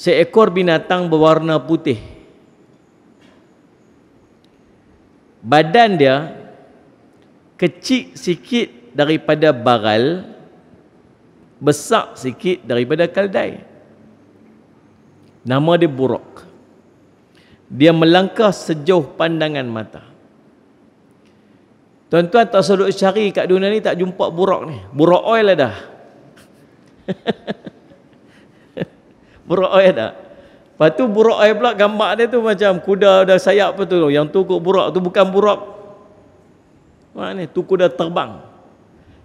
seekor binatang berwarna putih. Badan dia kecil sikit daripada baral besar sikit daripada kaldai. Nama dia buruk. Dia melangkah sejauh pandangan mata. Tuan-tuan tak sudut cari kat dunia ni tak jumpa buruk ni. Buruk oil ada. Buruk oil ada. Lepas tu buruk oil pula gambar dia tu macam kuda ada sayap apa tu. Yang tu kok buruk tu bukan buruk mana tu kuda terbang.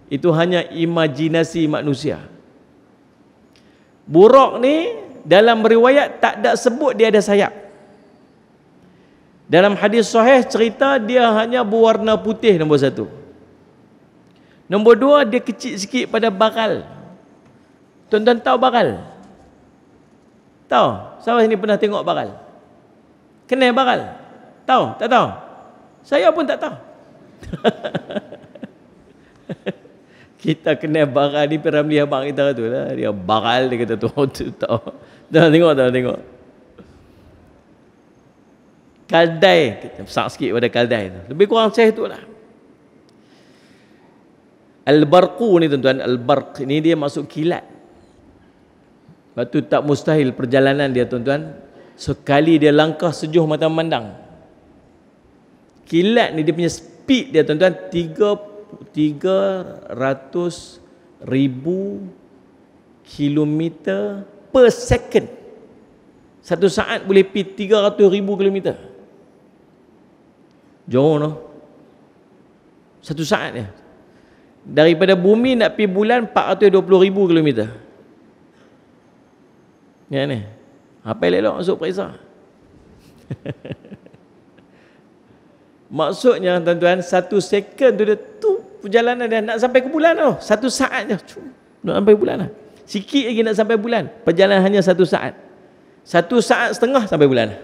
Itu hanya imajinasi manusia. Buruk ni dalam riwayat tak ada sebut dia ada sayap. Dalam hadis sahih cerita dia hanya berwarna putih nombor satu. Nombor dua dia kecil sikit pada bakal. Tuan-tuan tahu bakal? Tahu? Siapa sini pernah tengok bakal? Kenal bakal? Tahu? Tak tahu? Saya pun tak tahu. kita kena barang ni Piramli abang kita tu lah. Dia baral dia kata tu. Dah tengok dah tengok. Kaldai. Kita besar sikit pada kaldai tu. Lebih kurang saya tu lah. Al-Barqu ni tuan-tuan. Al-Barq ni dia masuk kilat. Lepas tu tak mustahil perjalanan dia tuan-tuan. Sekali dia langkah sejuh mata memandang. Kilat ni dia punya speed dia tuan-tuan. 300 ribu kilometer per second. Satu saat boleh pergi 300 ribu kilometer. Jauh no? Satu saat ya. Daripada bumi nak pergi bulan 420 ribu kilometer. Ya ni. Apa elok masuk periksa Maksudnya tuan-tuan satu second tu dia tu perjalanan dia nak sampai ke bulan tu. Satu saat je. Nak sampai bulan lah. Sikit lagi nak sampai bulan. Perjalanan hanya satu saat. Satu saat setengah sampai bulan.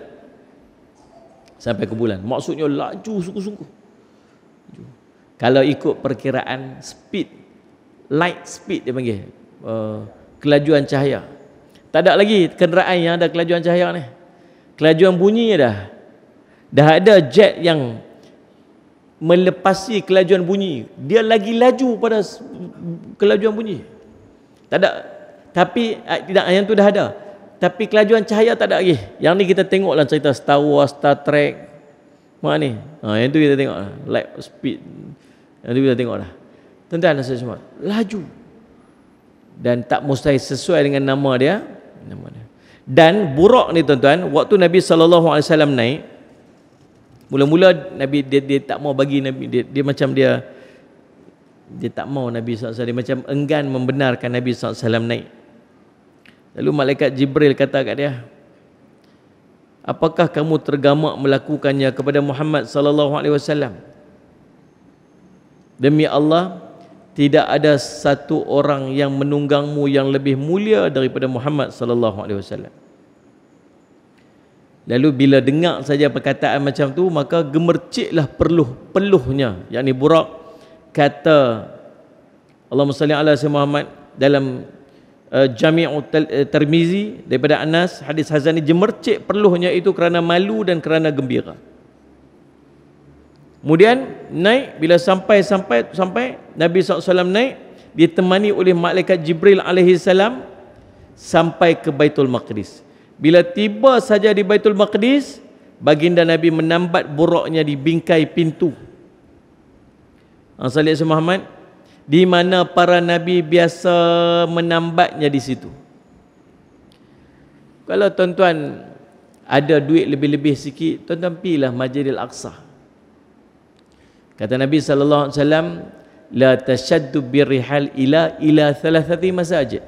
Sampai ke bulan. Maksudnya laju sungguh-sungguh. Kalau ikut perkiraan speed, light speed dia panggil. Uh, kelajuan cahaya. Tak ada lagi kenderaan yang ada kelajuan cahaya ni. Kelajuan bunyi dah. Dah ada jet yang melepasi kelajuan bunyi. Dia lagi laju pada kelajuan bunyi. Tak ada tapi ah, tidak yang tu dah ada. Tapi kelajuan cahaya tak ada lagi. Yang ni kita tengok lah cerita Star Wars Star Trek. Mana ni? Ha, yang tu kita tengok lah. Light speed. Yang tu kita tengok lah. Tuan-tuan dan semua laju. Dan tak mustahil sesuai dengan nama dia. Nama dia. Dan buruk ni tuan-tuan waktu Nabi SAW naik Mula-mula Nabi dia, dia tak mau bagi Nabi dia, dia macam dia dia tak mau Nabi SAW dia macam enggan membenarkan Nabi SAW naik. Lalu malaikat Jibril kata kat dia, "Apakah kamu tergamak melakukannya kepada Muhammad sallallahu alaihi wasallam?" Demi Allah, tidak ada satu orang yang menunggangmu yang lebih mulia daripada Muhammad sallallahu alaihi wasallam. Lalu bila dengar saja perkataan macam tu maka gemerciklah peluh-peluhnya yakni Burak kata Allahumma salli ala sayyidina Muhammad dalam uh, Jami'u uh, Tirmizi daripada Anas hadis Hazan ini gemercik peluhnya itu kerana malu dan kerana gembira. Kemudian naik bila sampai sampai sampai Nabi SAW naik ditemani oleh malaikat Jibril alaihi salam sampai ke Baitul Maqdis. Bila tiba saja di Baitul Maqdis, baginda Nabi menambat buruknya di bingkai pintu. Asal Muhammad, di mana para nabi biasa menambatnya di situ. Kalau tuan-tuan ada duit lebih-lebih sikit, tuan-tuan pergilah Masjidil Aqsa. Kata Nabi sallallahu alaihi wasallam, la tashaddu birrihal ila ila thalathati masajid.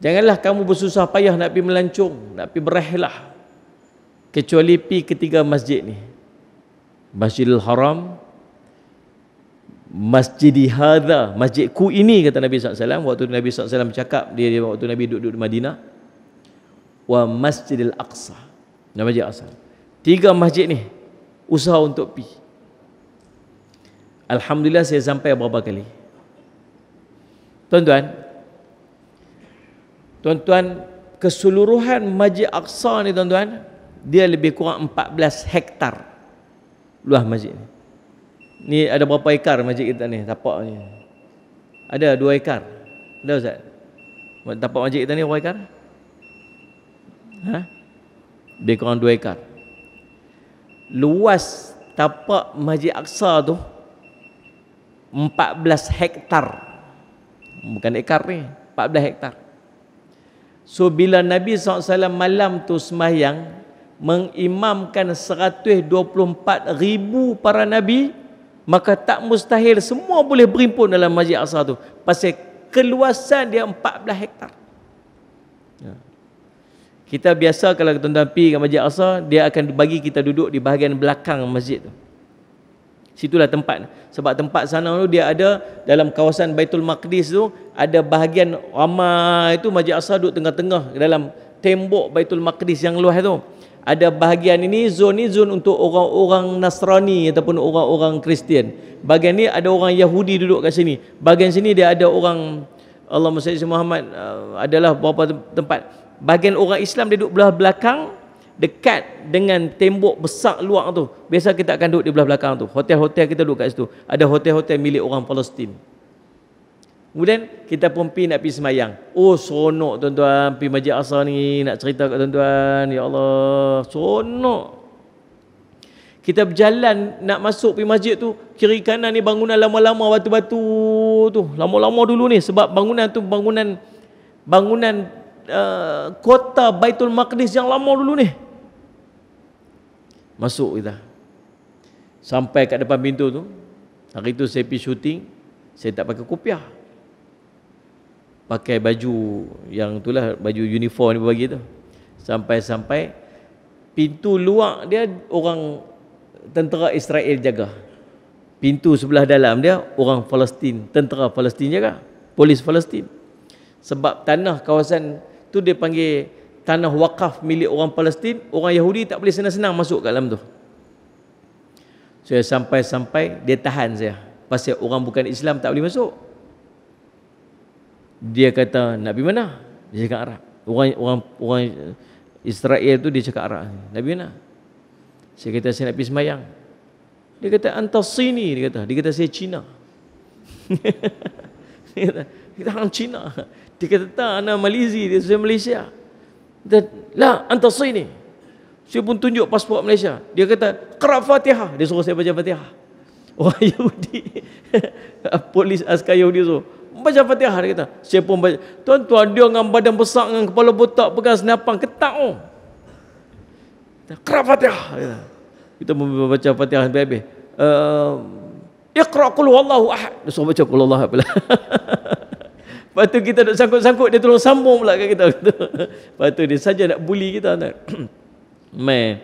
Janganlah kamu bersusah payah nak pergi melancong, nak pergi berihlah. Kecuali pergi ketiga masjid ni. Masjidil Haram, Masjid hadha, masjidku ini kata Nabi SAW waktu Nabi SAW cakap dia, waktu Nabi duduk di Madinah wa Masjidil Aqsa. Nama Masjid Aqsa. Tiga masjid ni usaha untuk pi. Alhamdulillah saya sampai beberapa kali. Tuan-tuan, tuan-tuan keseluruhan Masjid Aqsa ni tuan-tuan, dia lebih kurang 14 hektar luas masjid ni. Ni ada berapa ekar masjid kita ni, tapak ni. Ada dua ekar. Ada Ustaz? Tapak masjid kita ni berapa ekar? Ha? Lebih kurang dua ekar luas tapak Masjid Aqsa tu 14 hektar bukan ekar ni 14 hektar so bila Nabi SAW malam tu semayang mengimamkan 124 ribu para Nabi maka tak mustahil semua boleh berimpun dalam Masjid Aqsa tu. Pasal keluasan dia 14 hektar. Kita biasa kalau tuan-tuan pergi ke Masjid Aqsa, dia akan bagi kita duduk di bahagian belakang masjid tu. Situlah tempat. Sebab tempat sana tu dia ada dalam kawasan Baitul Maqdis tu, ada bahagian ramai itu Masjid Aqsa duduk tengah-tengah dalam tembok Baitul Maqdis yang luas tu. Ada bahagian ini, zon ni zon untuk orang-orang Nasrani ataupun orang-orang Kristian. Bahagian ni ada orang Yahudi duduk kat sini. Bahagian sini dia ada orang Allah Muhammad uh, adalah beberapa tempat bahagian orang Islam dia duduk belah belakang dekat dengan tembok besar luar tu. Biasa kita akan duduk di belah belakang tu. Hotel-hotel kita duduk kat situ. Ada hotel-hotel milik orang Palestin. Kemudian kita pun pergi nak pergi semayang. Oh seronok tuan-tuan pergi Masjid Asar ni nak cerita kat tuan-tuan. Ya Allah, seronok. Kita berjalan nak masuk pergi masjid tu, kiri kanan ni bangunan lama-lama batu-batu tu. Lama-lama dulu ni sebab bangunan tu bangunan bangunan Uh, kota Baitul Maqdis yang lama dulu ni. Masuk kita. Sampai kat depan pintu tu. Hari tu saya pergi syuting. Saya tak pakai kopiah. Pakai baju yang itulah baju uniform ni bagi tu. Sampai-sampai pintu luar dia orang tentera Israel jaga. Pintu sebelah dalam dia orang Palestin, tentera Palestin jaga. Polis Palestin. Sebab tanah kawasan tu dia panggil tanah wakaf milik orang Palestin orang Yahudi tak boleh senang-senang masuk kat dalam tu. Saya sampai-sampai dia tahan saya. Pasal orang bukan Islam tak boleh masuk. Dia kata nak pergi mana? Dia cakap Arab. Orang orang orang Israel tu dia cakap Arab. Nak pergi mana? Saya kata saya nak pergi semayang. Dia kata antar sini. Dia kata dia kata saya Cina. Dia kata kita orang Cina. Dia kata tak anak Malaysia dia saya Malaysia dia lah antar sini saya pun tunjuk pasport Malaysia. Dia kata kerap Fatihah. Dia suruh saya baca Fatihah. Orang Yahudi. Polis askar Yahudi tu baca Fatihah dia kata. Saya pun baca. Tuan-tuan dia dengan badan besar dengan kepala botak pegang senapang ketak oh. Kerap Fatihah. Dia kita pun baca Fatihah sampai habis uh, Iqra qul wallahu ahad. Dia suruh baca qul wallahu ahad. Lepas tu kita nak sangkut-sangkut dia tolong sambung pula kat kita. Lepas tu dia saja nak bully kita tak. Mai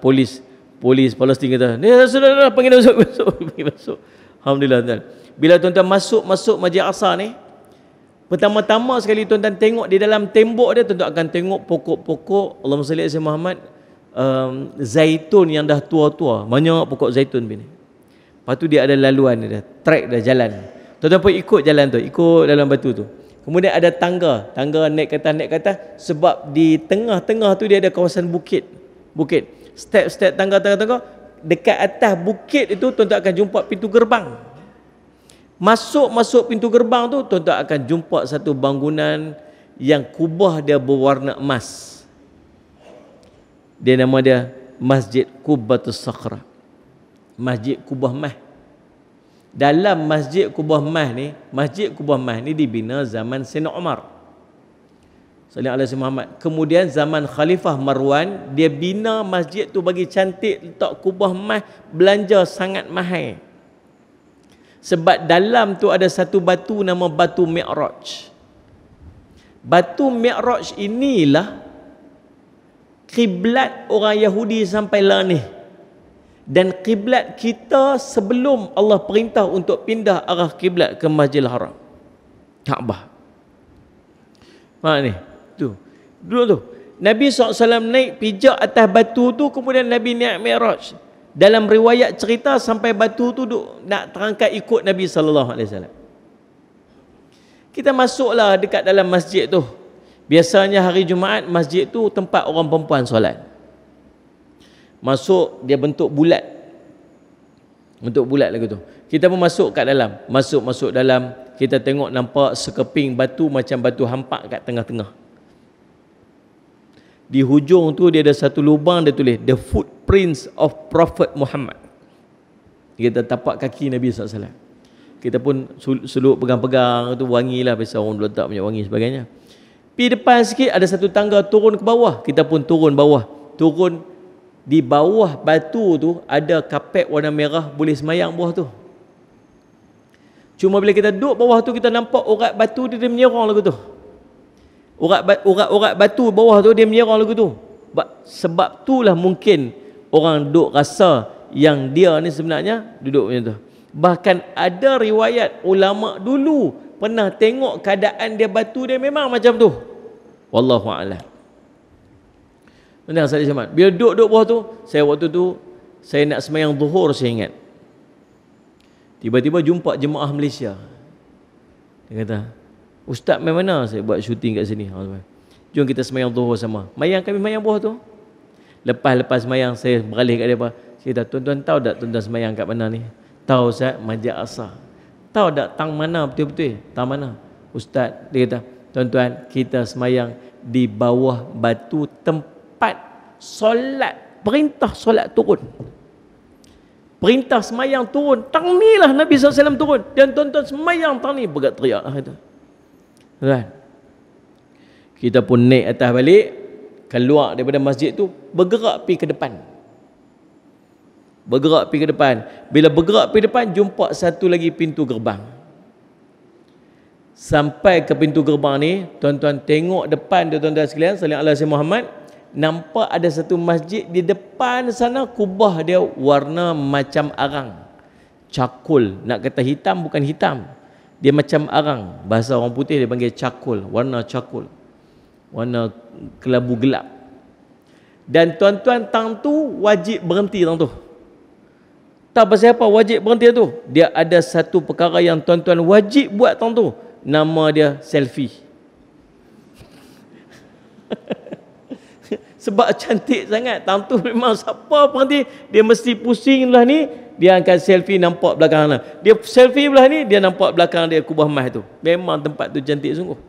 polis polis Palestin kata, "Ni sudah dah panggil masuk masuk panggil masuk." Alhamdulillah tuan. Bila tuan-tuan masuk masuk Masjid Aqsa ni, pertama-tama sekali tuan-tuan tengok di dalam tembok dia tuan-tuan akan tengok pokok-pokok Allahumma salli alaihi Muhammad um, zaitun yang dah tua-tua. Banyak pokok zaitun ni. Lepas tu dia ada laluan dia, track dah jalan. Tuan-tuan pun ikut jalan tu, ikut dalam batu tu. Kemudian ada tangga, tangga naik ke atas, naik ke atas. Sebab di tengah-tengah tu dia ada kawasan bukit. Bukit. Step-step tangga-tangga-tangga. Dekat atas bukit itu tuan-tuan akan jumpa pintu gerbang. Masuk-masuk pintu gerbang tu tuan-tuan akan jumpa satu bangunan yang kubah dia berwarna emas. Dia nama dia Masjid Kubatus Sakra. Masjid Kubah Mah. Dalam masjid Kubah Mah ni masjid Kubah Mah ni dibina zaman Sayyidina Umar. Sallallahu alaihi Muhammad. Kemudian zaman Khalifah Marwan dia bina masjid tu bagi cantik letak Kubah Mah belanja sangat mahal. Sebab dalam tu ada satu batu nama batu Mi'raj. Batu Mi'raj inilah kiblat orang Yahudi sampai lah ni dan kiblat kita sebelum Allah perintah untuk pindah arah kiblat ke Masjidil Haram. Kaabah. Ha ni. Tu. Dulu tu. Nabi SAW naik pijak atas batu tu kemudian Nabi naik Mi'raj. Dalam riwayat cerita sampai batu tu duk nak terangkat ikut Nabi sallallahu alaihi wasallam. Kita masuklah dekat dalam masjid tu. Biasanya hari Jumaat masjid tu tempat orang perempuan solat masuk dia bentuk bulat. Bentuk bulat lagu tu. Kita pun masuk kat dalam. Masuk masuk dalam. Kita tengok nampak sekeping batu macam batu hampak kat tengah-tengah. Di hujung tu dia ada satu lubang dia tulis the footprints of prophet Muhammad. Kita tapak kaki Nabi SAW kita pun suluk pegang-pegang tu wangi lah biasa orang letak punya wangi sebagainya. Pergi depan sikit ada satu tangga turun ke bawah. Kita pun turun bawah. Turun di bawah batu tu ada kapet warna merah boleh semayang bawah tu. Cuma bila kita duduk bawah tu kita nampak urat batu dia, dia menyerang lagu tu. Urat, urat, urat batu bawah tu dia menyerang lagu tu. Sebab itulah mungkin orang duduk rasa yang dia ni sebenarnya duduk macam tu. Bahkan ada riwayat ulama dulu pernah tengok keadaan dia batu dia memang macam tu. Wallahu a'lam Tenang saya Samad. Bila duduk-duduk bawah tu, saya waktu tu saya nak semayang zuhur saya ingat. Tiba-tiba jumpa jemaah Malaysia. Dia kata, Ustaz main mana saya buat syuting kat sini? Jom kita semayang zuhur sama. Mayang kami mayang bawah tu. Lepas-lepas semayang saya beralih kat dia. Saya kata, tuan-tuan tahu tak tuan-tuan semayang kat mana ni? Tahu Ustaz, majak asal. Tahu tak tang mana betul-betul? Tang mana? Ustaz, dia kata, tuan-tuan kita semayang di bawah batu tempat cepat solat perintah solat turun. Perintah semayang turun. Tang ni lah Nabi SAW turun. Dan tuan-tuan semayang tang ni bergat teriak lah kata kan? Kita pun naik atas balik keluar daripada masjid tu bergerak pergi ke depan. Bergerak pergi ke depan. Bila bergerak pergi depan jumpa satu lagi pintu gerbang. Sampai ke pintu gerbang ni tuan-tuan tengok depan tuan-tuan sekalian saling Allah Muhammad nampak ada satu masjid di depan sana kubah dia warna macam arang. Cakul. Nak kata hitam bukan hitam. Dia macam arang. Bahasa orang putih dia panggil cakul. Warna cakul. Warna kelabu gelap. Dan tuan-tuan tang tu wajib berhenti tang tu. Tak pasal apa wajib berhenti tu. Dia ada satu perkara yang tuan-tuan wajib buat tang tu. Nama dia selfie sebab cantik sangat. Tang tu memang siapa pun nanti dia mesti pusing lah ni dia akan selfie nampak belakang lah. dia selfie belah ni dia nampak belakang dia kubah mah tu. Memang tempat tu cantik sungguh.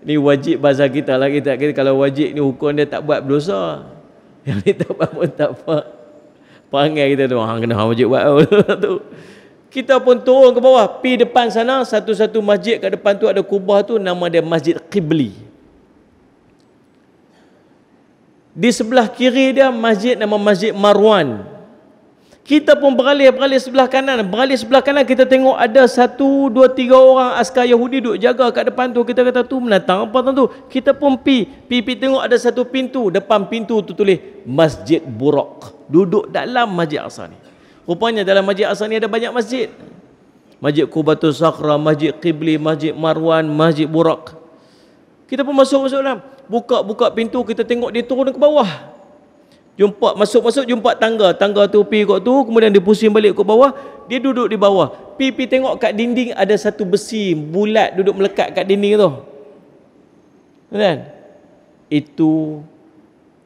Ni wajib bahasa kita lah. Kita, kita kalau wajib ni hukum dia tak buat berdosa. Yang ni tak buat pun tak apa perangai kita tu. Hang kena wajib buat tu. Kita pun turun ke bawah. Pi depan sana satu-satu masjid kat depan tu ada kubah tu. Nama dia Masjid Qibli Di sebelah kiri dia masjid nama Masjid Marwan. Kita pun beralih, beralih sebelah kanan. Beralih sebelah kanan kita tengok ada satu, dua, tiga orang askar Yahudi duduk jaga kat depan tu. Kita kata tu menatang apa tu. Kita pun pi, pi, pi tengok ada satu pintu. Depan pintu tu tulis Masjid Burak. Duduk dalam Masjid Asa ni. Rupanya dalam Masjid Asa ni ada banyak masjid. Masjid Kubatul Sakra, Masjid Qibli, Masjid Marwan, Masjid Burak. Kita pun masuk-masuk dalam buka-buka pintu kita tengok dia turun ke bawah. Jumpa masuk-masuk jumpa tangga. Tangga tu pi kot tu kemudian dia pusing balik ke bawah dia duduk di bawah. Pi pi tengok kat dinding ada satu besi bulat duduk melekat kat dinding tu. Kan? Itu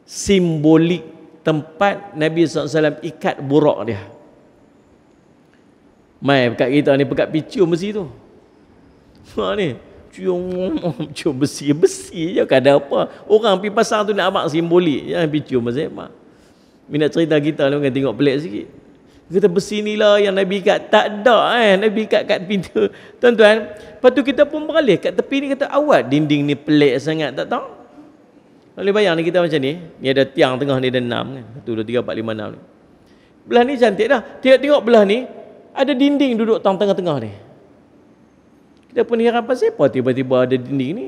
simbolik tempat Nabi SAW ikat burak dia. Mai pekat kita ni pekat picium besi tu. Ha ni cium cium besi besi je kan ada apa orang pergi pasar tu nak abang simbolik jangan pergi cium apa minat cerita kita ni kan tengok pelik sikit Kata besi ni lah yang Nabi kat tak ada eh Nabi kat kat pintu. Tuan-tuan, lepas tu kita pun beralih kat tepi ni kata awat dinding ni pelik sangat tak tahu. Boleh bayang ni kita macam ni. Ni ada tiang tengah ni ada enam kan. Satu, dua, tiga, empat, lima, enam ni. Belah ni cantik dah. Tengok-tengok belah ni ada dinding duduk tang tengah-tengah ni. Kita pun heran apa tiba-tiba ada dinding ni.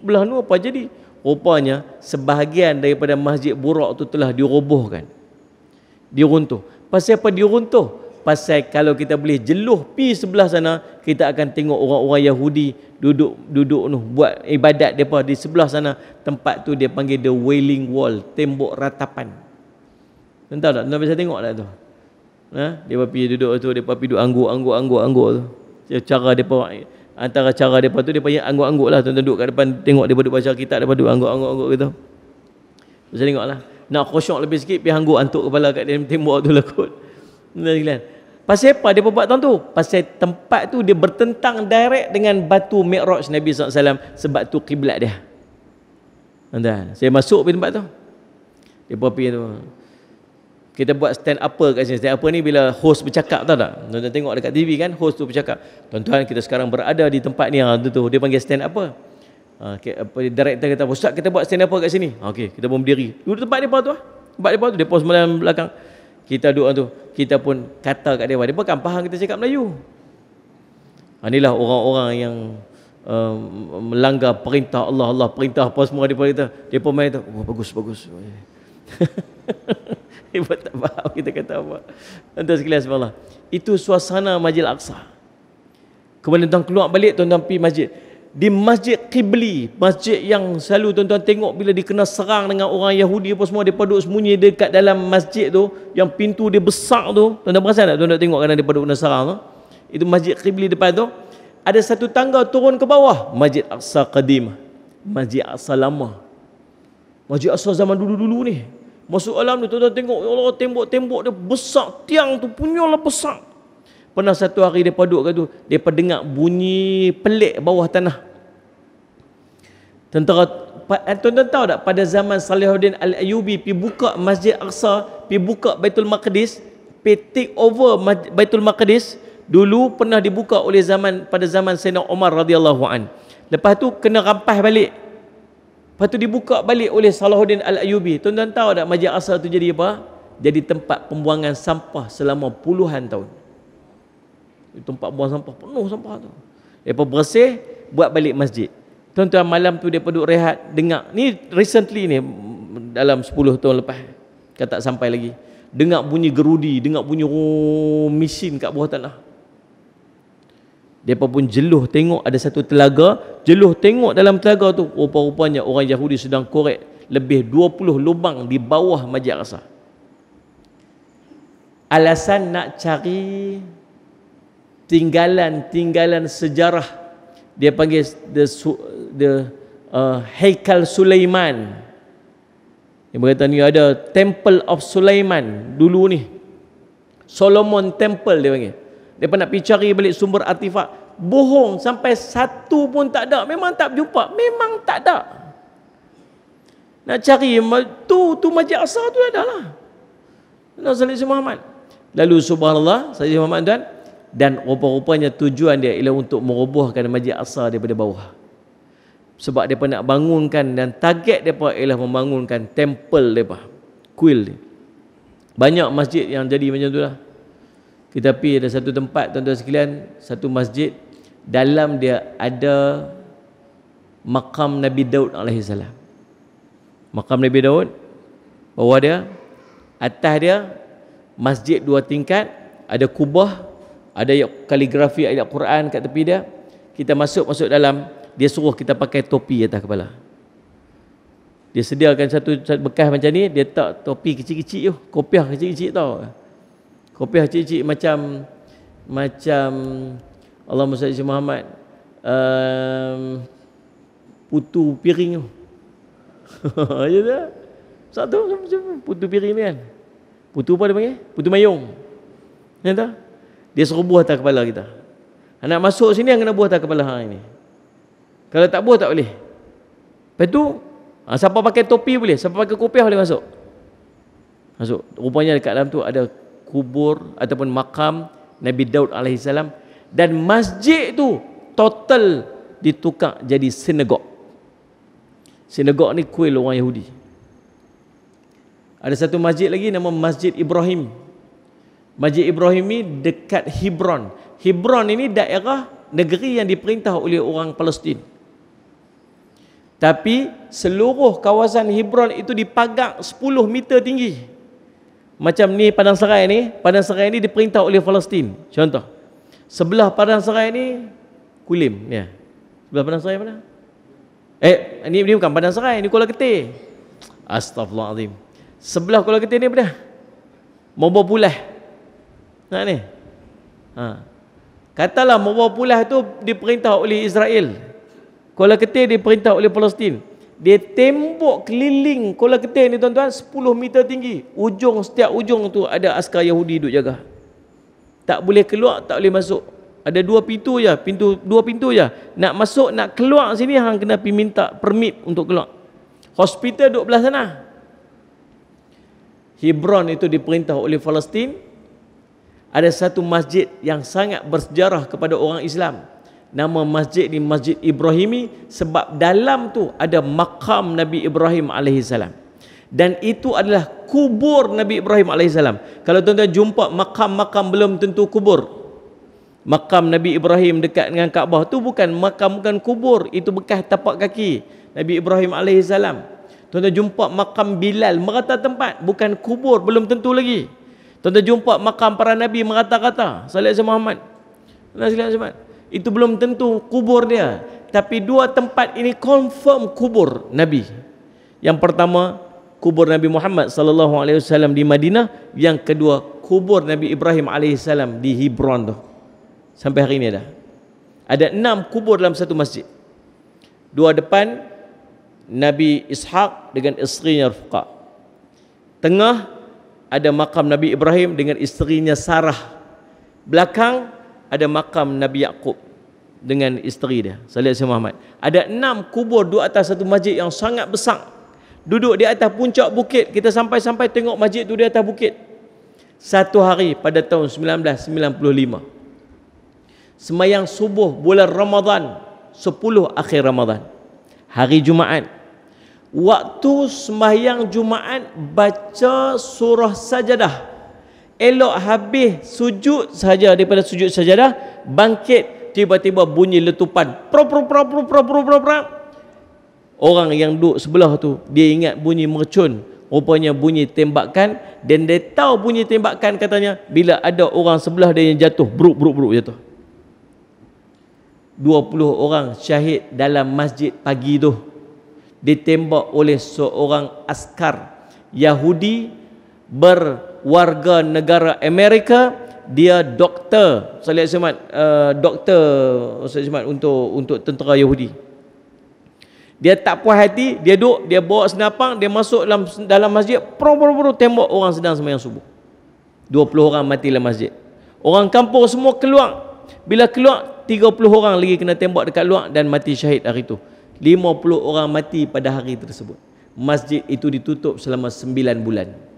Belah ni apa jadi? Rupanya sebahagian daripada masjid Burak tu telah dirobohkan. Diruntuh. Pasal apa dia runtuh? Pasal kalau kita boleh jeluh pi sebelah sana, kita akan tengok orang-orang Yahudi duduk duduk tu buat ibadat depa di sebelah sana. Tempat tu dia panggil the wailing wall, tembok ratapan. Entah tak? Tuan bisa tengok tak tu? Ha? Dia pergi duduk tu, dia pergi duduk angguk-angguk-angguk-angguk tu. Cara depa antara cara depa tu dia panggil angguk-angguk lah tuan-tuan duduk kat depan tengok dia duduk baca kitab depa duduk angguk-angguk gitu. Bisa tengoklah nak khusyuk lebih sikit pergi hangguk antuk kepala kat dalam tembok tu lah kot. Pasal apa dia buat tu? Pasal tempat tu dia bertentang direct dengan batu mi'raj Nabi SAW sebab tu kiblat dia. Tuan, saya masuk pergi tempat tu. Dia pergi tu kita buat stand up kat sini stand up ni bila host bercakap tahu tak tuan-tuan tengok dekat TV kan host tu bercakap tuan-tuan kita sekarang berada di tempat ni ha, tu, tu. dia panggil stand up Ha, apa director kata, "Ustaz, kita buat stand up kat sini." Ha, okey, kita pun berdiri. Duduk tempat depa tu ah. Tempat depa tu, depa sebelah belakang. Kita duduk tu, kita pun kata kat depa, depa kan faham kita cakap Melayu. Ha, inilah orang-orang yang uh, melanggar perintah Allah, Allah perintah apa semua depa kata. Depa main tu, "Oh, bagus, bagus." Depa tak faham kita kata apa. Tuan-tuan sekalian subhanallah. Itu suasana Masjid Al-Aqsa. Kemudian tuan keluar balik tuan-tuan pergi masjid. Di Masjid Qibli, masjid yang selalu tuan-tuan tengok bila dikena serang dengan orang Yahudi apa semua dia duduk sembunyi dekat dalam masjid tu yang pintu dia besar tu. Tuan-tuan perasan tak tuan-tuan tengok kadang dia duduk kena serang tu? Itu Masjid Qibli depan tu. Ada satu tangga turun ke bawah Masjid Aqsa Qadim Masjid Aqsa lama. Masjid Aqsa zaman dulu-dulu ni masuk alam tu tuan-tuan tengok ya Allah tembok-tembok dia besar tiang tu punyalah besar Pernah satu hari dia duduk kat tu, dia dengar bunyi pelik bawah tanah. Tentara eh, tuan-tuan tahu tak pada zaman Salihuddin Al-Ayyubi pi buka Masjid Aqsa, pi buka Baitul Maqdis, pi take over Baitul Maqdis, dulu pernah dibuka oleh zaman pada zaman Sayyidina Umar radhiyallahu an. Lepas tu kena rampas balik. Lepas tu dibuka balik oleh Salahuddin Al-Ayyubi. Tuan-tuan tahu tak Masjid Aqsa tu jadi apa? Jadi tempat pembuangan sampah selama puluhan tahun. Tempat buang sampah penuh sampah tu. Depa bersih buat balik masjid. Tuan-tuan malam tu depa duduk rehat dengar. Ni recently ni dalam 10 tahun lepas kata sampai lagi. Dengar bunyi gerudi dengar bunyi oh, mesin kat bawah tanah depa pun jeluh tengok ada satu telaga jeluh tengok dalam telaga tu rupa-rupanya orang Yahudi sedang korek lebih 20 lubang di bawah Masjid Aqsa alasan nak cari tinggalan-tinggalan sejarah dia panggil the the uh, Haikal Sulaiman. Dia berkata ni ada Temple of Sulaiman dulu ni. Solomon Temple dia panggil dia nak pergi cari balik sumber artifak bohong sampai satu pun tak ada. Memang tak jumpa. Memang tak ada. Nak cari tu tu Masjid Aqsa tu ada lah. Nabi Muhammad. Lalu subhanallah Sayyidina Muhammad tuan. Dan rupa-rupanya tujuan dia ialah untuk merobohkan Masjid Aqsa daripada bawah. Sebab dia nak bangunkan dan target dia ialah membangunkan temple dia kuil dia. Banyak masjid yang jadi macam tu lah pergi ada satu tempat tuan-tuan sekalian satu masjid dalam dia ada makam Nabi Daud AS makam Nabi Daud bawah dia atas dia masjid dua tingkat ada kubah ada kaligrafi ayat Quran kat tepi dia. Kita masuk masuk dalam dia suruh kita pakai topi atas kepala. Dia sediakan satu, satu bekas macam ni dia tak topi kecil-kecil tu kopiah kecil-kecil tau kopiah kecil-kecil macam macam Allah Muhammad Muhammad um, putu piring tu aja dah satu putu piring ni kan putu apa dia panggil putu mayung ni tahu dia suruh atas kepala kita. Nak masuk sini yang kena buah atas kepala hang ini. Kalau tak buah tak boleh. Lepas tu, ha, siapa pakai topi boleh, siapa pakai kopiah boleh masuk. Masuk. Rupanya dekat dalam tu ada kubur ataupun makam Nabi Daud alaihissalam dan masjid tu total ditukar jadi sinagog. Sinagog ni kuil orang Yahudi. Ada satu masjid lagi nama Masjid Ibrahim. Masjid Ibrahim ni dekat Hebron. Hebron ini daerah negeri yang diperintah oleh orang Palestin. Tapi seluruh kawasan Hebron itu dipagar 10 meter tinggi. Macam ni padang serai ni, padang serai ni diperintah oleh Palestin. Contoh. Sebelah padang serai ni Kulim ya. Sebelah padang serai mana? Eh, ini, ini bukan padang serai, ini Kuala Ketir. Astagfirullahalazim. Sebelah Kuala Ketir ni apa Mobo Pulah. Nah ni. Ha. Katalah Mobo Pulah tu diperintah oleh Israel. Kuala Ketir diperintah oleh Palestin. Dia tembok keliling Kuala Ketir ni tuan-tuan 10 meter tinggi. Ujung setiap ujung tu ada askar Yahudi duduk jaga. Tak boleh keluar, tak boleh masuk. Ada dua pintu je, pintu dua pintu je. Nak masuk, nak keluar sini hang kena pergi minta permit untuk keluar. Hospital duduk belah sana. Hebron itu diperintah oleh Palestin. Ada satu masjid yang sangat bersejarah kepada orang Islam nama masjid ni Masjid Ibrahimi sebab dalam tu ada makam Nabi Ibrahim alaihissalam. Dan itu adalah kubur Nabi Ibrahim alaihissalam. Kalau tuan-tuan jumpa makam-makam belum tentu kubur. Makam Nabi Ibrahim dekat dengan Kaabah tu bukan makam bukan kubur, itu bekas tapak kaki Nabi Ibrahim alaihissalam. Tuan-tuan jumpa makam Bilal merata tempat, bukan kubur belum tentu lagi. Tuan-tuan jumpa makam para nabi merata-rata. Alaihi Muhammad. Alaihi Muhammad itu belum tentu kubur dia. Tapi dua tempat ini confirm kubur nabi. Yang pertama kubur nabi Muhammad sallallahu alaihi wasallam di Madinah. Yang kedua kubur nabi Ibrahim alaihi salam di Hebron tu. Sampai hari ini ada. Ada enam kubur dalam satu masjid. Dua depan Nabi Ishaq dengan isterinya Rufqa tengah ada makam Nabi Ibrahim dengan isterinya Sarah. Belakang ada makam Nabi Yaqub dengan isteri dia Salih Muhammad. Ada enam kubur duduk atas satu masjid yang sangat besar. Duduk di atas puncak bukit kita sampai-sampai tengok masjid tu di atas bukit. Satu hari pada tahun 1995 semayang subuh bulan Ramadan 10 akhir Ramadan hari Jumaat. Waktu semayang Jumaat baca surah sajadah elok habis sujud saja daripada sujud sajadah bangkit tiba-tiba bunyi letupan. Pro pro pro pro pro pro pro pro orang yang duduk sebelah tu dia ingat bunyi mercun. Rupanya bunyi tembakan dan dia tahu bunyi tembakan katanya bila ada orang sebelah dia yang jatuh bruk bruk bruk jatuh. 20 orang syahid dalam masjid pagi tu ditembak oleh seorang askar Yahudi ber warga negara Amerika dia doktor Salih Ahmad uh, doktor Salih Ahmad untuk untuk tentera Yahudi. Dia tak puas hati dia duduk dia bawa senapang dia masuk dalam dalam masjid pro pro pro tembak orang sedang sembahyang subuh. 20 orang mati dalam masjid. Orang kampung semua keluar. Bila keluar 30 orang lagi kena tembak dekat luar dan mati syahid hari itu 50 orang mati pada hari tersebut. Masjid itu ditutup selama 9 bulan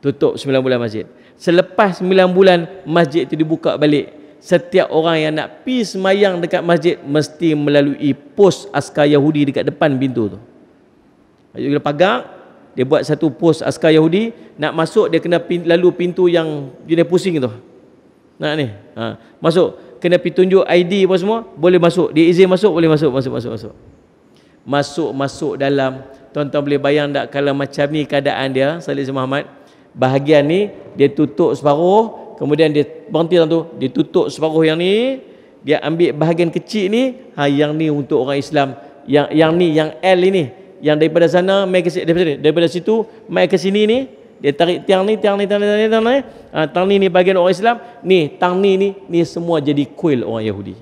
tutup 9 bulan masjid. Selepas 9 bulan masjid itu dibuka balik. Setiap orang yang nak pi semayang dekat masjid mesti melalui pos askar Yahudi dekat depan pintu tu. Bila pagar dia buat satu pos askar Yahudi nak masuk dia kena pin, lalu pintu yang jenis pusing tu. Nak ni? Ha. masuk kena pergi tunjuk ID apa semua boleh masuk. Dia izin masuk boleh masuk masuk masuk masuk. Masuk masuk dalam. Tuan-tuan boleh bayang tak kalau macam ni keadaan dia Salih Muhammad bahagian ni dia tutup separuh kemudian dia berhenti dalam tu dia tutup separuh yang ni dia ambil bahagian kecil ni ha yang ni untuk orang Islam. Yang yang ni yang L ini yang daripada sana mai ke daripada, daripada situ mai ke sini ni dia tarik tiang ni tiang ni tiang ni tiang ni tiang ni ha, tang ni ni bahagian orang Islam ni tang ni ni ni semua jadi kuil orang Yahudi.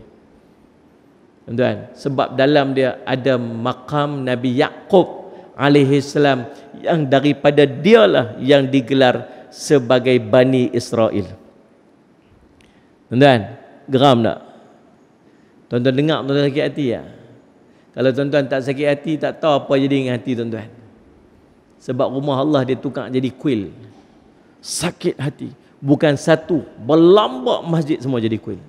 Tuan sebab dalam dia ada makam Nabi Yaqub alaihi salam yang daripada dialah yang digelar sebagai Bani Israel. Tuan-tuan, geram tak? Tuan-tuan dengar tuan-tuan sakit hati ya? Kalau tuan-tuan tak sakit hati, tak tahu apa jadi dengan hati tuan-tuan. Sebab rumah Allah dia tukar jadi kuil. Sakit hati. Bukan satu. Berlambak masjid semua jadi kuil.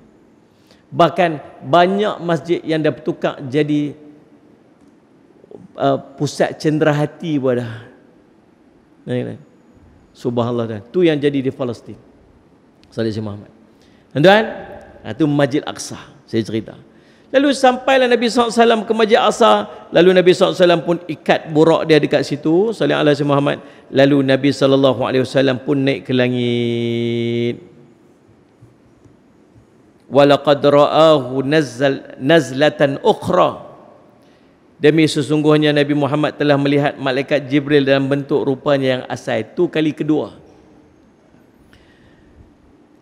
Bahkan banyak masjid yang dah bertukar jadi uh, pusat cendera hati pun dah. Subhanallah dah. Tu yang jadi di Palestin. Salih Muhammad. Tuan-tuan, itu Masjid Aqsa. Saya cerita. Lalu sampailah Nabi SAW ke Masjid Aqsa. Lalu Nabi SAW pun ikat burak dia dekat situ. Salih Allah Muhammad. Lalu Nabi SAW pun naik ke langit. Walaqad ra'ahu nazlatan ukhra. Demi sesungguhnya Nabi Muhammad telah melihat malaikat Jibril dalam bentuk rupanya yang asal. Itu kali kedua.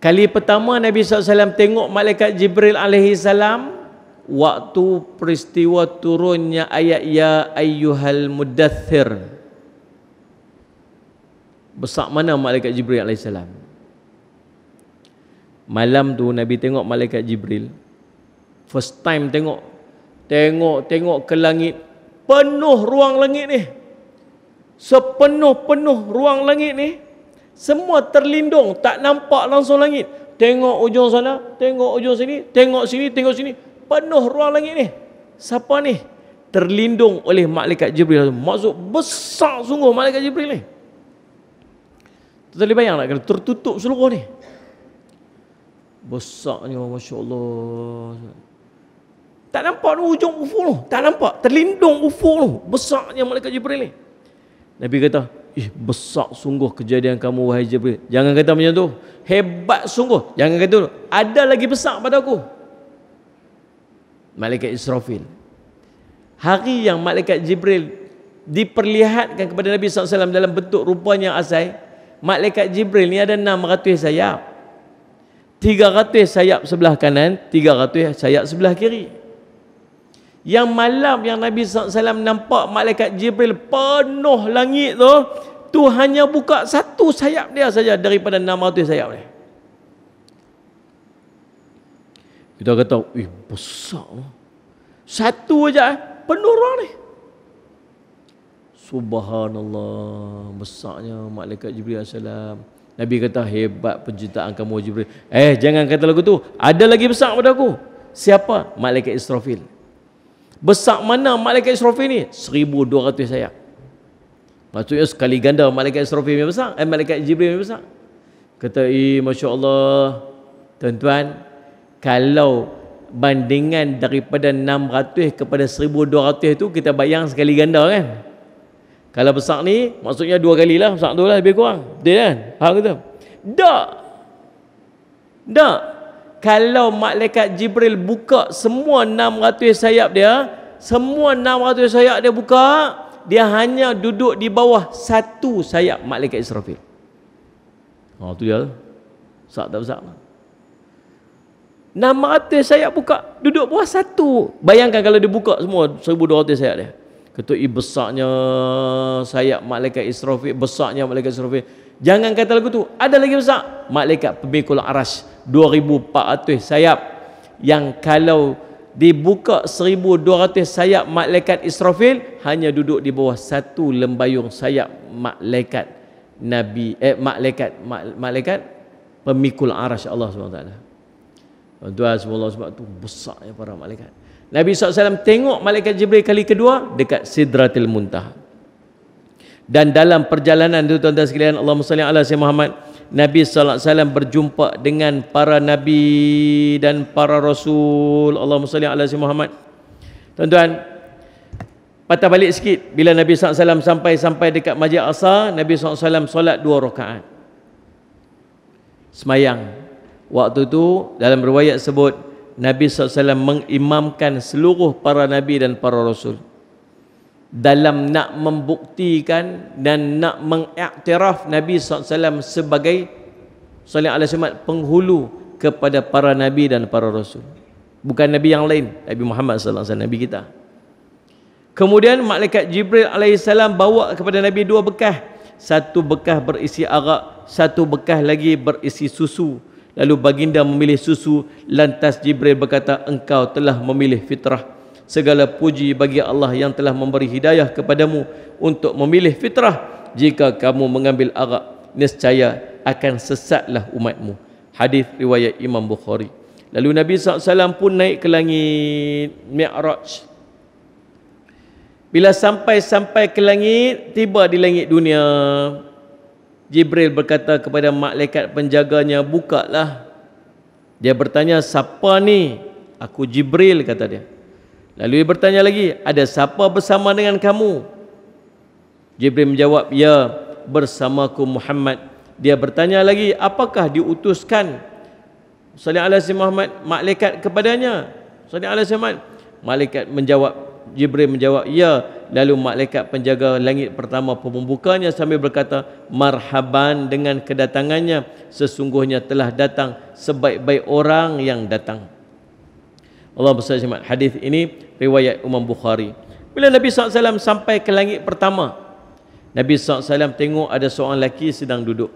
Kali pertama Nabi SAW tengok malaikat Jibril salam waktu peristiwa turunnya ayat ya ayyuhal mudaththir besar mana malaikat Jibril salam malam tu Nabi tengok malaikat Jibril first time tengok tengok tengok ke langit. Penuh ruang langit ni. Sepenuh-penuh ruang langit ni semua terlindung tak nampak langsung langit. Tengok ujung sana tengok ujung sini tengok sini tengok sini. Penuh ruang langit ni. Siapa ni? Terlindung oleh malaikat Jibril. Maksud besar sungguh malaikat Jibril ni. Tak boleh bayang nak tertutup seluruh ni? Besarnya Masya Allah tak nampak tu ujung ufuk tu. Tak nampak. Terlindung ufuk tu. Besarnya malaikat Jibril ni. Nabi kata ih besar sungguh kejadian kamu wahai Jibril. Jangan kata macam tu. Hebat sungguh. Jangan kata tu. Ada lagi besar pada aku. Malaikat Israfil. Hari yang malaikat Jibril diperlihatkan kepada Nabi SAW dalam bentuk rupanya asai, malaikat Jibril ni ada 600 sayap. 300 sayap sebelah kanan, 300 sayap sebelah kiri. Yang malam yang Nabi SAW nampak malaikat Jibril penuh langit tu, tu hanya buka satu sayap dia saja daripada 600 sayap ni. Kita kata, eh besar. Satu aja eh, penuh orang ni. Subhanallah, besarnya malaikat Jibril AS. Nabi kata, hebat penciptaan kamu Jibril. Eh, jangan kata lagu tu. Ada lagi besar pada aku. Siapa? Malaikat Israfil. Besar mana malaikat Israfil ni? 1200 sayap. Maksudnya sekali ganda malaikat Israfil yang besar. Eh, malaikat Jibril yang besar. Kata, eh, Masya Allah. Tuan-tuan, kalau bandingan daripada 600 kepada 1200 itu kita bayang sekali ganda kan kalau besar ni maksudnya dua kali lah besar tu lah lebih kurang dia kan faham ke tu tak tak kalau malaikat Jibril buka semua 600 sayap dia semua 600 sayap dia buka dia hanya duduk di bawah satu sayap malaikat Israfil oh tu dia besar tak besar Nama atas sayap buka duduk bawah satu. Bayangkan kalau dia buka semua 1200 sayap dia. Ketua besarnya sayap malaikat Israfil, besarnya malaikat Israfil. Jangan kata lagu tu, ada lagi besar. Malaikat pemikul aras 2400 sayap yang kalau dibuka 1200 sayap malaikat Israfil hanya duduk di bawah satu lembayung sayap malaikat Nabi eh malaikat malaikat pemikul aras Allah SWT. Tuan semua sebab tu besarnya para malaikat. Nabi SAW tengok malaikat Jibril kali kedua dekat Sidratil Muntaha. Dan dalam perjalanan itu tuan-tuan sekalian Allah salli ala sayyidina Muhammad Nabi SAW berjumpa dengan para nabi dan para rasul Allah salli ala sayyidina Muhammad. Tuan-tuan patah balik sikit bila Nabi SAW sampai sampai dekat Masjid Aqsa Nabi SAW solat dua rakaat. Semayang Waktu itu dalam riwayat sebut Nabi SAW mengimamkan seluruh para Nabi dan para Rasul dalam nak membuktikan dan nak mengiktiraf Nabi SAW sebagai Salih Allah Semat penghulu kepada para Nabi dan para Rasul. Bukan Nabi yang lain Nabi Muhammad SAW Nabi kita. Kemudian Malaikat Jibril AS bawa kepada Nabi dua bekah satu bekah berisi arak satu bekah lagi berisi susu. Lalu baginda memilih susu lantas Jibril berkata engkau telah memilih fitrah. Segala puji bagi Allah yang telah memberi hidayah kepadamu untuk memilih fitrah. Jika kamu mengambil arak nescaya akan sesatlah umatmu. Hadis riwayat Imam Bukhari. Lalu Nabi SAW pun naik ke langit Mi'raj. Bila sampai-sampai ke langit tiba di langit dunia. Jibril berkata kepada malaikat penjaganya bukalah. Dia bertanya siapa ni? Aku Jibril kata dia lalu dia bertanya lagi ada siapa bersama dengan kamu? Jibril menjawab ya bersamaku Muhammad. Dia bertanya lagi apakah diutuskan? Sallallahu alaihi wasallam Muhammad malaikat kepadanya. Sallallahu alaihi wasallam malaikat menjawab. Jibril menjawab ya. Lalu malaikat penjaga langit pertama pun membukanya sambil berkata marhaban dengan kedatangannya. Sesungguhnya telah datang sebaik-baik orang yang datang Allah bersama hadis ini riwayat Imam Bukhari bila Nabi SAW sampai ke langit pertama Nabi SAW tengok ada seorang lelaki sedang duduk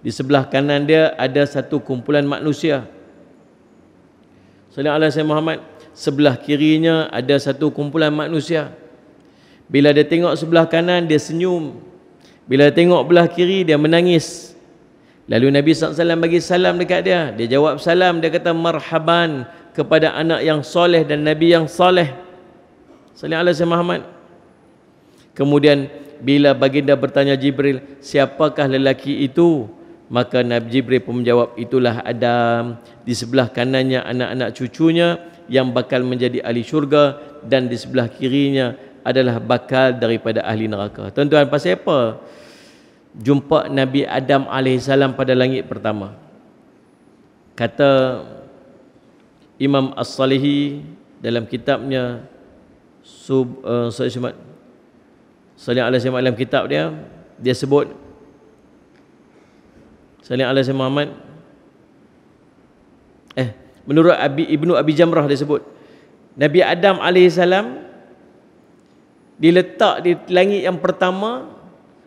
di sebelah kanan dia ada satu kumpulan manusia. Sallallahu alaihi Muhammad, sebelah kirinya ada satu kumpulan manusia. Bila dia tengok sebelah kanan dia senyum. Bila dia tengok belah kiri dia menangis. Lalu Nabi SAW bagi salam dekat dia. Dia jawab salam. Dia kata marhaban kepada anak yang soleh dan Nabi yang soleh. Sallallahu alaihi Muhammad. Kemudian bila baginda bertanya Jibril, siapakah lelaki itu? maka Nabi Jibril pun menjawab itulah Adam di sebelah kanannya anak-anak cucunya yang bakal menjadi ahli syurga dan di sebelah kirinya adalah bakal daripada ahli neraka tuan-tuan pasal apa jumpa Nabi Adam AS pada langit pertama kata Imam As-Salihi dalam kitabnya sub uh, Sallallahu Alaihi Wasallam dalam kitab dia dia sebut Salih alaihi Muhammad eh menurut Abi, Ibnu Abi Jamrah dia sebut Nabi Adam alaihi salam diletak di langit yang pertama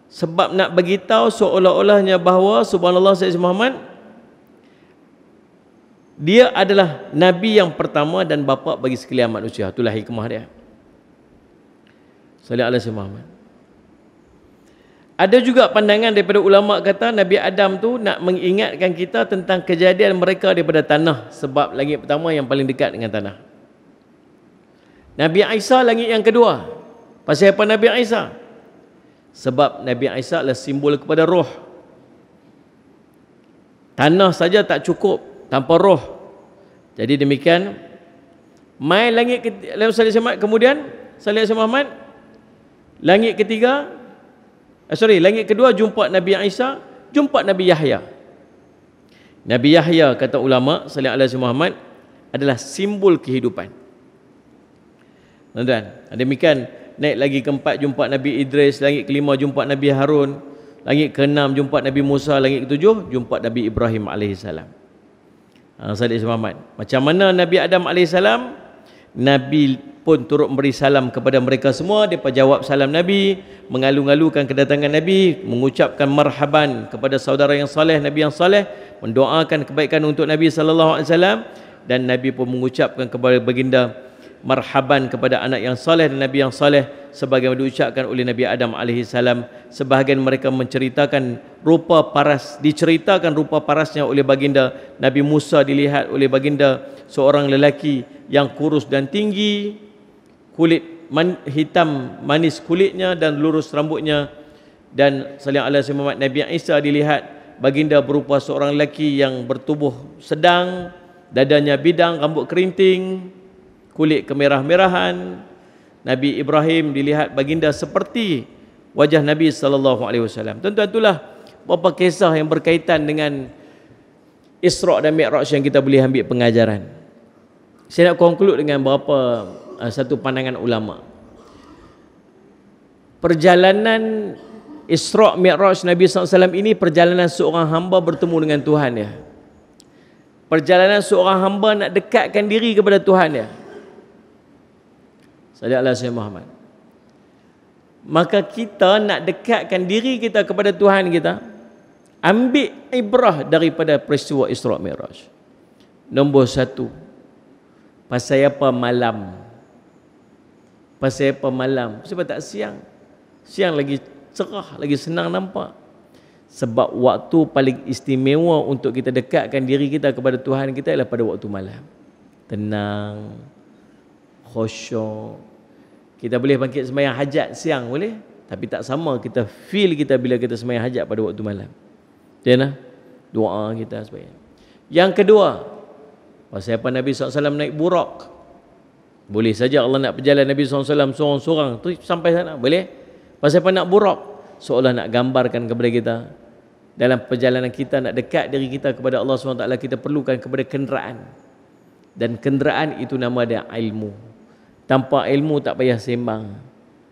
sebab nak bagi tahu seolah-olahnya bahawa subhanallah Sayyid Muhammad dia adalah nabi yang pertama dan bapa bagi sekalian manusia itulah hikmah dia Salih alaihi Muhammad ada juga pandangan daripada ulama kata Nabi Adam tu nak mengingatkan kita tentang kejadian mereka daripada tanah sebab langit pertama yang paling dekat dengan tanah. Nabi Isa langit yang kedua. Pasal apa Nabi Isa? Sebab Nabi Isa adalah simbol kepada roh. Tanah saja tak cukup tanpa roh. Jadi demikian mai langit kemudian Salih Muhammad langit ketiga eh, sorry langit kedua jumpa Nabi Isa jumpa Nabi Yahya. Nabi Yahya kata ulama sallallahu alaihi Muhammad adalah simbol kehidupan. Tuan-tuan demikian naik lagi keempat jumpa Nabi Idris langit kelima jumpa Nabi Harun langit keenam jumpa Nabi Musa langit ketujuh jumpa Nabi Ibrahim alaihi salam ha, Muhammad. Macam mana Nabi Adam salam? Nabi pun turut memberi salam kepada mereka semua. Depa jawab salam nabi mengalu-alukan kedatangan nabi mengucapkan marhaban kepada saudara yang soleh nabi yang soleh mendoakan kebaikan untuk nabi wasallam. Dan nabi pun mengucapkan kepada baginda marhaban kepada anak yang soleh dan nabi yang soleh sebagaimana diucapkan oleh Nabi Adam alaihi salam. Sebahagian mereka menceritakan rupa paras diceritakan rupa parasnya oleh baginda. Nabi Musa dilihat oleh baginda seorang lelaki yang kurus dan tinggi kulit man, hitam manis kulitnya dan lurus rambutnya. Dan sallallahu alaihi wasallam Nabi Isa dilihat baginda berupa seorang lelaki yang bertubuh sedang dadanya bidang rambut kerinting kulit kemerah-merahan Nabi Ibrahim dilihat baginda seperti wajah Nabi sallallahu alaihi wasallam tuan-tuan itulah beberapa kisah yang berkaitan dengan Isra' dan Mi'raj yang kita boleh ambil pengajaran saya nak conclude dengan beberapa uh, satu pandangan ulama. Perjalanan Isra' Mi'raj Nabi SAW ini perjalanan seorang hamba bertemu dengan Tuhan ya. Perjalanan seorang hamba nak dekatkan diri kepada Tuhan ya. Sallallahu alaihi Muhammad. Maka kita nak dekatkan diri kita kepada Tuhan kita, ambil ibrah daripada peristiwa Isra' Mi'raj. Nombor satu, pasal apa malam? Pasal apa malam? Sebab tak siang. Siang lagi cerah, lagi senang nampak. Sebab waktu paling istimewa untuk kita dekatkan diri kita kepada Tuhan kita adalah pada waktu malam. Tenang, khusyuk. Kita boleh bangkit sembahyang hajat siang boleh? Tapi tak sama kita feel kita bila kita sembahyang hajat pada waktu malam. Dia nak doa kita sembahyang. Yang kedua, pasal apa Nabi SAW naik burak. Boleh saja Allah nak berjalan Nabi SAW seorang-seorang tu sampai sana. Boleh? Pasal apa nak burak? Seolah nak gambarkan kepada kita dalam perjalanan kita nak dekat diri kita kepada Allah SWT kita perlukan kepada kenderaan dan kenderaan itu nama dia ilmu tanpa ilmu tak payah sembang.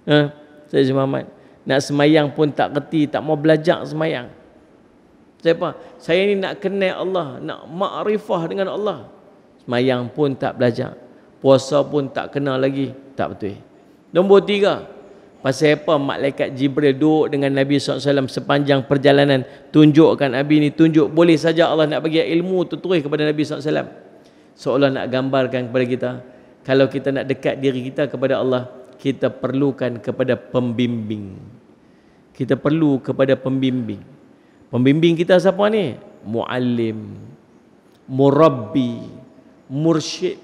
Ha? saya Muhammad nak semayang pun tak kerti tak mau belajar semayang. Siapa saya ni nak kenal Allah nak makrifah dengan Allah. Semayang pun tak belajar. Puasa pun tak kenal lagi tak betul. Nombor tiga Pasal apa malaikat Jibril duduk dengan Nabi SAW sepanjang perjalanan? Tunjukkan Nabi ni tunjuk boleh saja Allah nak bagi ilmu terus kepada Nabi SAW seolah nak gambarkan kepada kita kalau kita nak dekat diri kita kepada Allah kita perlukan kepada pembimbing kita perlu kepada pembimbing pembimbing kita siapa ni muallim murabbi mursyid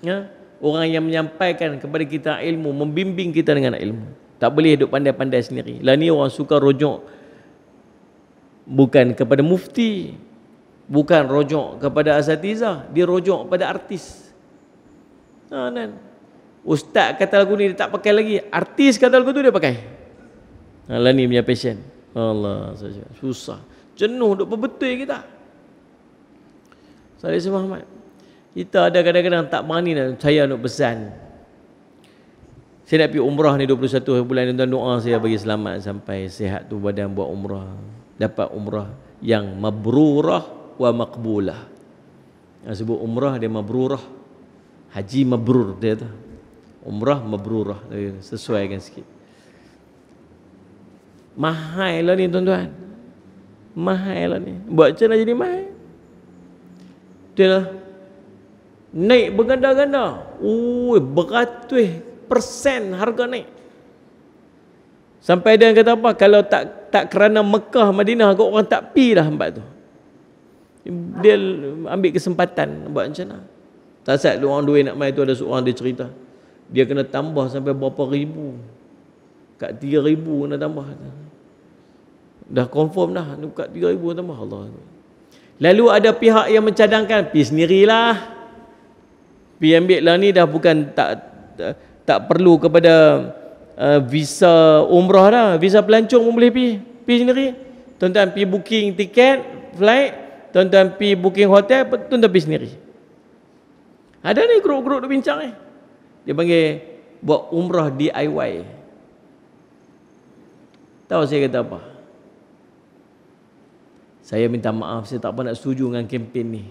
ya orang yang menyampaikan kepada kita ilmu, membimbing kita dengan ilmu. Tak boleh duduk pandai-pandai sendiri. Lah ni orang suka rojok bukan kepada mufti, bukan rojok kepada asatiza, dia rojok pada artis. Ha, kan? Ustaz kata lagu ni dia tak pakai lagi, artis kata lagu tu dia pakai. Ha, lah ni punya passion. Allah susah. Jenuh duk berbetul kita. Salih Muhammad. Kita ada kadang-kadang tak berani nak saya nak pesan. Saya nak pergi umrah ni 21 bulan tuan doa saya bagi selamat sampai sihat tu badan buat umrah. Dapat umrah yang mabrurah wa maqbulah. Yang sebut umrah dia mabrurah. Haji mabrur dia tu. Umrah mabrurah. Sesuaikan sikit. Mahal lah ni tuan-tuan. Mahal lah ni. Buat macam mana jadi mahal? Dia lah naik berganda-ganda. Ui, beratus persen harga naik. Sampai dia kata apa? Kalau tak tak kerana Mekah, Madinah, kau orang tak pi dah tempat tu. Dia ambil kesempatan buat macam mana. Tak saat orang duit nak main tu ada seorang dia cerita. Dia kena tambah sampai berapa ribu. Kat tiga ribu kena tambah. Dah confirm dah. Kat tiga ribu tambah. Allah. Lalu ada pihak yang mencadangkan. Pergi sendirilah. Pi ambil lah ni dah bukan tak tak, tak perlu kepada uh, visa umrah dah. Visa pelancong pun boleh pi. Pi sendiri. Tuan-tuan pi booking tiket, flight, tuan-tuan pi booking hotel, tuan-tuan pi sendiri. Ada ni grup-grup tu bincang ni. Dia panggil buat umrah DIY. Tahu saya kata apa? Saya minta maaf, saya tak apa nak setuju dengan kempen ni.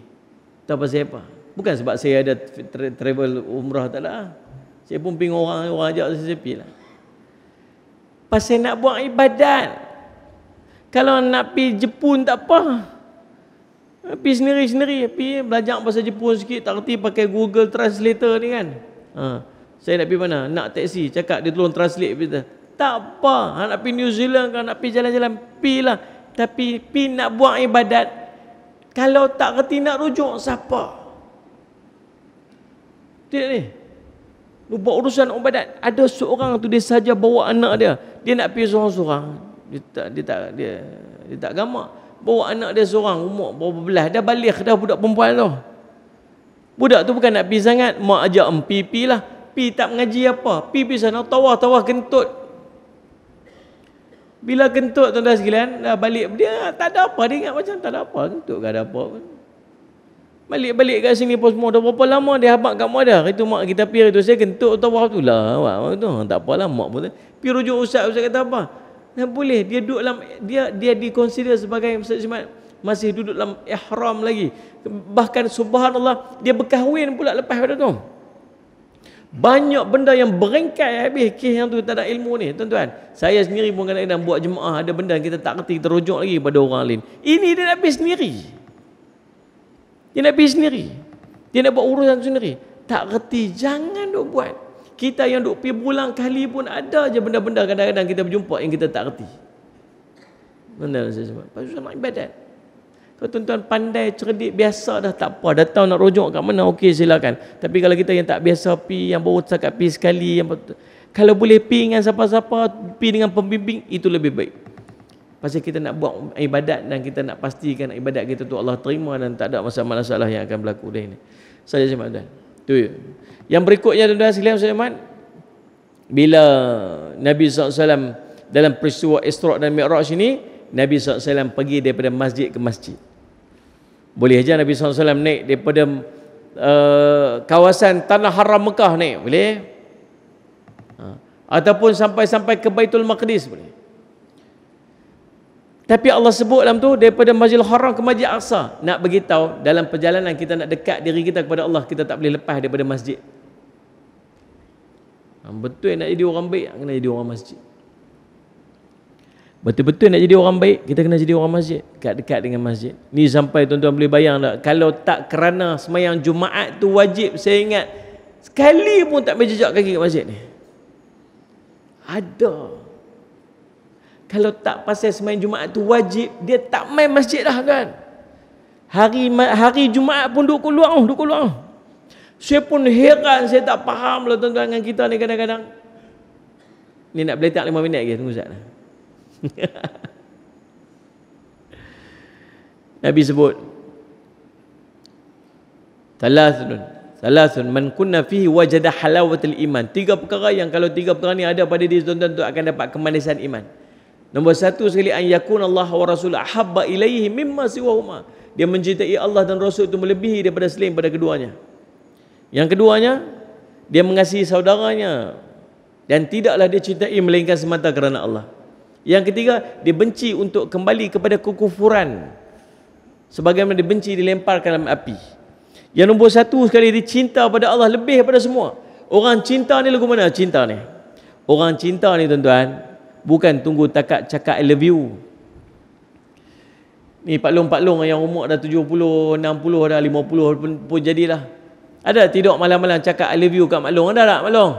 Tahu pasal apa? Bukan sebab saya ada tra travel umrah tak ada. Saya pun ping orang orang ajak saya sepi lah. Pasal nak buat ibadat. Kalau nak pi Jepun tak apa. Pi sendiri-sendiri, pi belajar bahasa Jepun sikit, tak reti pakai Google Translator ni kan. Ha. Saya nak pi mana? Nak taksi, cakap dia tolong translate kita. Tak apa, ha, nak pi New Zealand kan, nak pi jalan-jalan, pi lah. Tapi pi nak buat ibadat, kalau tak reti nak rujuk, siapa? Tidak ni. Buat urusan ubadat. Ada seorang tu dia saja bawa anak dia. Dia nak pergi seorang-seorang. Dia tak dia tak dia dia tak gamak. Bawa anak dia seorang umur berapa belas dah balik dah budak perempuan tu. Budak tu bukan nak pergi sangat, mak ajak empi pi lah. Pi tak mengaji apa. Pi pi sana tawah-tawah kentut. Bila kentut tuan-tuan sekalian, dah balik dia tak ada apa dia ingat macam tak ada apa kentut tak ada apa. Balik-balik kat sini pun semua dah berapa lama dia habaq kat mak dah. Itu mak kita pergi tu saya kentut apa tu lah. Tak apalah mak pun. Pi rujuk ustaz ustaz kata apa? Nah, boleh dia duduk dalam dia dia dikonsider sebagai masih duduk dalam ihram lagi. Bahkan subhanallah dia berkahwin pula lepas pada tu. Banyak benda yang berengkai habis kes yang tu tak ada ilmu ni tuan-tuan. Saya sendiri pun kadang-kadang buat jemaah ada benda kita tak kerti kita rujuk lagi pada orang lain. Ini dia nak pergi sendiri. Dia nak pergi sendiri. Dia nak buat urusan sendiri. Tak reti, jangan duk buat. Kita yang duk pergi berulang kali pun ada je benda-benda kadang-kadang kita berjumpa yang kita tak reti. Tuan-tuan saya sebut. Pasal nak ibadat. Kalau tuan-tuan pandai, cerdik, biasa dah tak apa. Datang nak rujuk kat mana, okey silakan. Tapi kalau kita yang tak biasa pi, yang baru setakat pi sekali, yang kalau boleh pi dengan siapa-siapa, pi dengan pembimbing, itu lebih baik. Pasal kita nak buat ibadat dan kita nak pastikan ibadat kita tu Allah terima dan tak ada masalah-masalah yang akan berlaku dah ini. Saya cuma tuan. Tu. Yang berikutnya tuan-tuan sekalian saya bila Nabi SAW dalam peristiwa Isra' dan Mi'raj ini Nabi SAW pergi daripada masjid ke masjid. Boleh aja Nabi SAW naik daripada uh, kawasan tanah haram Mekah naik boleh? Ha. ataupun sampai-sampai ke Baitul Maqdis boleh. Tapi Allah sebut dalam tu daripada Masjidil Haram ke Masjid Aqsa nak beritahu dalam perjalanan kita nak dekat diri kita kepada Allah kita tak boleh lepas daripada masjid betul nak jadi orang baik kena jadi orang masjid. Betul-betul nak jadi orang baik kita kena jadi orang masjid, dekat-dekat dengan masjid. Ni sampai tuan-tuan boleh bayang tak kalau tak kerana semayang Jumaat tu wajib saya ingat sekali pun tak berjejak kaki kat masjid ni. Ada. Kalau tak pasal semayang Jumaat tu wajib, dia tak main masjid dah kan. Hari hari Jumaat pun duduk keluar, duduk keluar. Saya pun heran, saya tak faham lah tuan-tuan dengan kita ni kadang-kadang. Ni nak beletak lima minit lagi, tunggu Ustaz. Nabi sebut, Salasun, Salasun, man kunna fihi wajada halawatul iman. Tiga perkara yang kalau tiga perkara ni ada pada diri tuan-tuan tu akan dapat kemanisan iman. Nombor satu sekali, an yakun Allah wa Rasul ahabba ilaihi mimma siwahuma. Dia mencintai Allah dan Rasul itu melebihi daripada selain pada keduanya. Yang keduanya, dia mengasihi saudaranya dan tidaklah dia cintai melainkan semata kerana Allah. Yang ketiga, dia benci untuk kembali kepada kekufuran. Sebagaimana dia benci dilemparkan dalam api. Yang nombor satu sekali, dia cinta pada Allah lebih daripada semua. Orang cinta ni lagu mana cinta ni? Orang cinta ni tuan-tuan, bukan tunggu takat cakap I love you. Ni Pak Long-Pak Long yang umur dah 70, 60 dah, 50 pun, pun jadilah. Ada tidur malam-malam cakap I love you kat Mak Long? Ada tak Mak Long?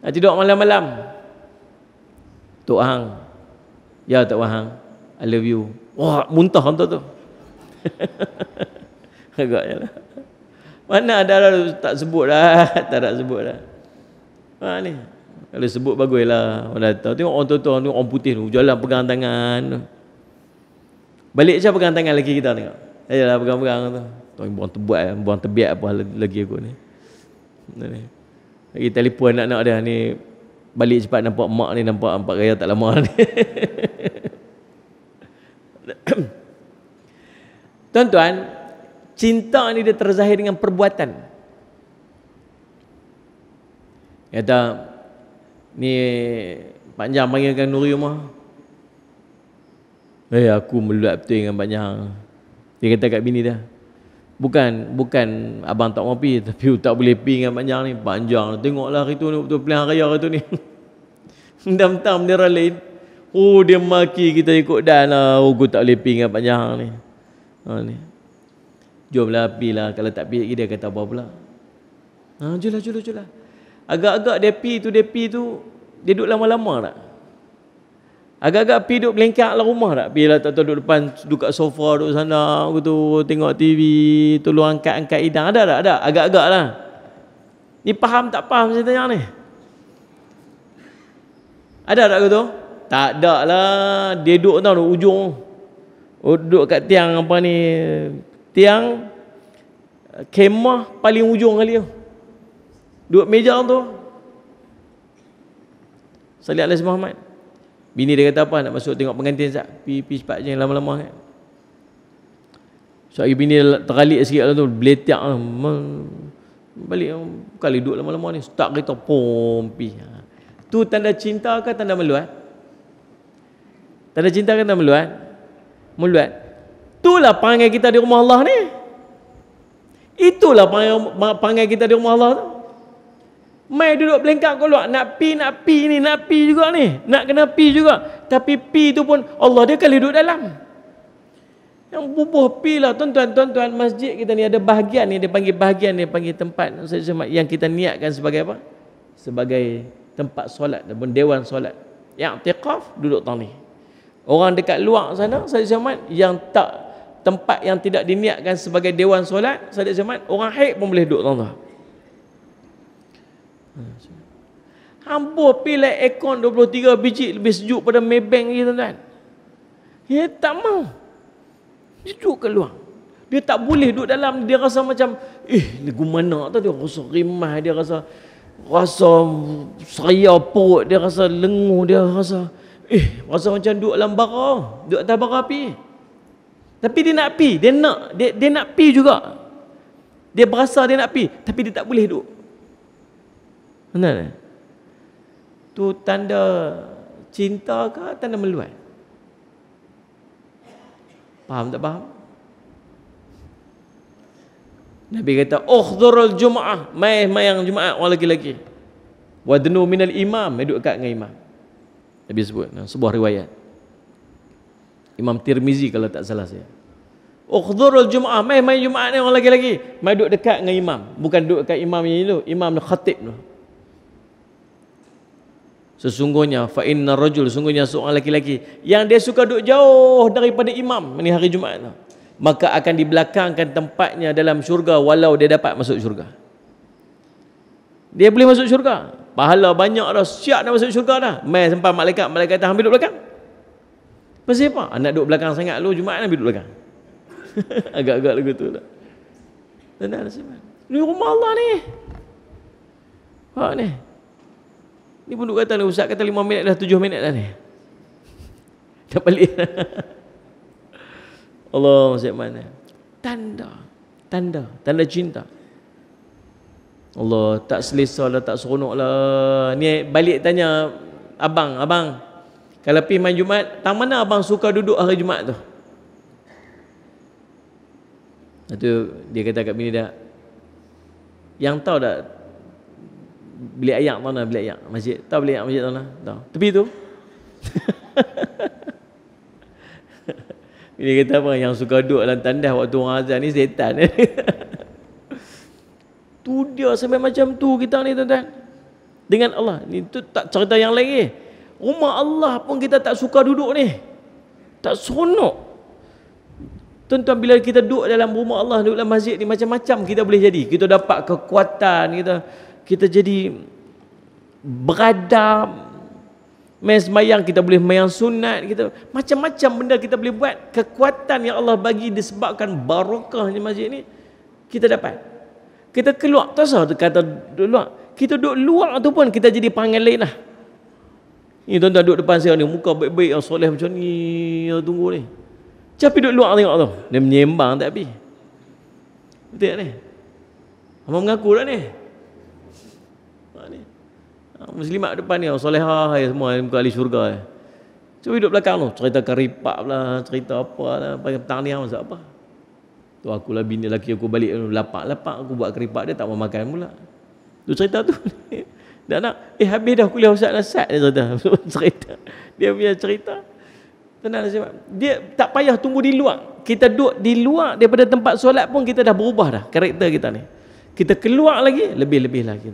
Ada tidur malam-malam? Tok Hang. Ya Tok Hang. I love you. Wah, muntah hantar tu. Agaknya lah. Mana ada lah tak sebut dah. tak nak sebut dah. Ha ni. Kalau sebut. Orang tahu. Tengok orang tua tengok orang putih tu. Jalan pegang tangan. Balik je pegang tangan lagi kita tengok. Ayolah pegang-pegang tu. Tuan buang terbuat, buang terbiak apa lagi aku ni. ni. Lagi telefon anak-anak dia ni balik cepat nampak mak ni nampak nampak gaya tak lama ni. Tuan-tuan, cinta ni dia terzahir dengan perbuatan. Kata ni panjang panggilkan Nuri rumah. Eh aku meluat betul dengan panjang. Dia kata kat bini dia. Bukan bukan abang tak mau pi tapi tak boleh pi dengan panjang ni. Panjang. Tengoklah hari tu ni betul pilihan raya hari tu ni. Dam-tam dia lain. Oh dia maki kita ikut dan lah. Oh aku tak boleh pi dengan panjang ni. Ha ni. Jomlah pi lah. Kalau tak pi dia kata apa pula. Ha jomlah jomlah jomlah. Agak-agak dia pi tu dia pi tu dia duduk lama-lama tak? Agak-agak pergi duduk belengkak lah rumah tak? Pergi lah tak tahu duduk depan, duduk kat sofa, duduk sana, aku tu tengok TV, tolong angkat-angkat hidang. Ada tak? Ada. Agak-agak lah. Ni faham tak faham saya tanya ni? Ada tak aku tu? Tak ada lah. Dia duduk tau, duduk ujung. Oh, duduk kat tiang apa ni. Tiang kemah paling ujung kali tu. Duduk meja tu. Salih Alayhi Muhammad. Bini dia kata apa nak masuk tengok pengantin sat. Pi pi cepat je lama-lama kan. So bini teralik sikit lah tu beletak lah. balik kali duduk lama-lama ni start kereta pom pi. Ha. Tu tanda cinta ke tanda meluat? Tanda cinta ke tanda meluat? Meluat. Itulah panggil kita di rumah Allah ni. Itulah panggil, panggil kita di rumah Allah tu. Mai duduk belengkak keluar nak pi nak pi ni nak pi juga ni. Nak kena pi juga. Tapi pi tu pun Allah dia kali duduk dalam. Yang bubuh pi lah tuan-tuan tuan-tuan masjid kita ni ada bahagian ni dia panggil bahagian dia panggil tempat. Yang kita niatkan sebagai apa? Sebagai tempat solat ataupun dewan solat. Yang tiqaf duduk tang ni. Orang dekat luar sana, Sadik Zaman, yang tak tempat yang tidak diniatkan sebagai dewan solat, Sadik Zaman, orang haid pun boleh duduk tuan-tuan. Hampa pilih aircon 23 biji lebih sejuk pada Maybank ni tuan-tuan. Dia tak mau. Dia duduk keluar. Dia tak boleh duduk dalam. Dia rasa macam, eh, lagu mana tu? Dia rasa rimah. Dia rasa, rasa saya perut. Dia rasa lenguh. Dia rasa, eh, rasa macam duduk dalam bara. Duduk atas bara api. Tapi dia nak pi. Dia nak, dia, dia nak pi juga. Dia berasa dia nak pi. Tapi dia tak boleh duduk. Benar Tu tanda cinta ke tanda meluat? Faham tak faham? Nabi kata, "Ukhdhurul Jum'ah." Mai mayang Jumaat orang lelaki-lelaki. Wadnu minal imam, mai duduk dekat dengan imam. Nabi sebut sebuah riwayat. Imam Tirmizi kalau tak salah saya. Ukhdhurul Jum'ah, mai mai Jumaat ni orang lelaki-lelaki, mai duduk dekat dengan imam, bukan duduk dekat imam ini tu, imam khatib tu. Sesungguhnya fa inna rajul sungguhnya seorang lelaki yang dia suka duduk jauh daripada imam ni hari Jumaat. Maka akan dibelakangkan tempatnya dalam syurga walau dia dapat masuk syurga. Dia boleh masuk syurga. Pahala banyak dah, siap dah masuk syurga dah. Mai sampai malaikat, malaikat kata ambil duduk belakang. Pasal apa? Anak duduk belakang sangat lu Jumaat ambil duduk belakang. Agak-agak lagu tu lah. Ada Ni rumah Allah ni. Ha ni. Ni pun duk kata ni Ustaz kata 5 minit dah 7 minit dah ni. Dah balik. Allah masih mana? Tanda. Tanda. Tanda cinta. Allah tak selesa lah, tak seronok lah. Ni balik tanya abang, abang. Kalau pergi main Jumat, tang mana abang suka duduk hari Jumat tu? Itu dia kata kat bini dia. Yang tahu tak bilik ayak mana? Bilik ayak masjid. Tahu bilik ayak masjid mana? Tahu. Tepi tu. Ini kata apa? Yang suka duduk dalam tandas waktu orang azan ni setan tu dia sampai macam tu kita ni tuan-tuan. Dengan Allah. Ni tu tak cerita yang lain eh. rumah Allah pun kita tak suka duduk ni. Tak seronok. Tuan-tuan bila kita duduk dalam rumah Allah, duduk dalam masjid ni macam-macam kita boleh jadi. Kita dapat kekuatan, kita kita jadi berada main semayang kita boleh main sunat kita macam-macam benda kita boleh buat. Kekuatan yang Allah bagi disebabkan barakah di masjid ni kita dapat. Kita keluar tak usah kata duduk luar. Kita duduk luar tu pun kita jadi panggil lain lah. Ni tuan-tuan duduk depan saya ni muka baik-baik yang soleh macam ni yang tunggu ni. Tapi duduk luar tengok tu? Dia menyembang tak habis betul tak ni? Abang mengaku tak ni muslimat depan ni solehah ya semua muka ahli syurga ya. Cuba duduk belakang tu cerita keripak lah cerita apa lah bagi petang ni masak apa? Tu aku lah bini lelaki aku balik lapak-lapak aku buat keripak dia tak mau makan pula. Tu cerita tu. Dan nak eh habis dah kuliah Ustaz Nasad dia cerita. Cerita. Dia punya cerita. Tenang sebab dia tak payah tunggu di luar. Kita duduk di luar daripada tempat solat pun kita dah berubah dah karakter kita ni. Kita keluar lagi lebih-lebih lagi.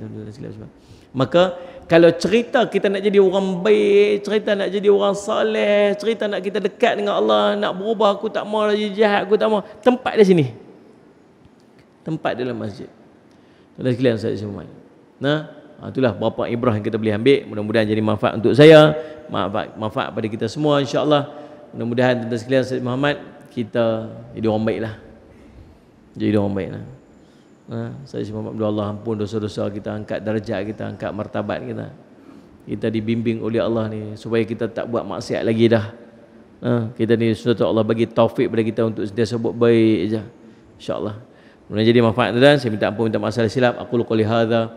Maka kalau cerita kita nak jadi orang baik, cerita nak jadi orang soleh, cerita nak kita dekat dengan Allah, nak berubah aku tak mau lagi jahat, aku tak mau. Tempat di sini. Tempat dalam masjid. Tuan sekalian saya semua. Nah, ha, itulah berapa ibrah yang kita boleh ambil. Mudah-mudahan jadi manfaat untuk saya, manfaat manfaat pada kita semua insya-Allah. Mudah-mudahan tuan sekalian Said Muhammad kita jadi orang baiklah. Jadi orang baiklah. Ha, saya cuma berdoa Allah ampun dosa-dosa kita, angkat darjat kita, angkat martabat kita. Kita dibimbing oleh Allah ni supaya kita tak buat maksiat lagi dah. Ha, kita ni sudah Allah bagi taufik pada kita untuk sentiasa buat baik aja. Insya-Allah. Mudah jadi manfaat dan saya minta ampun minta masalah silap. Aku qouli hadza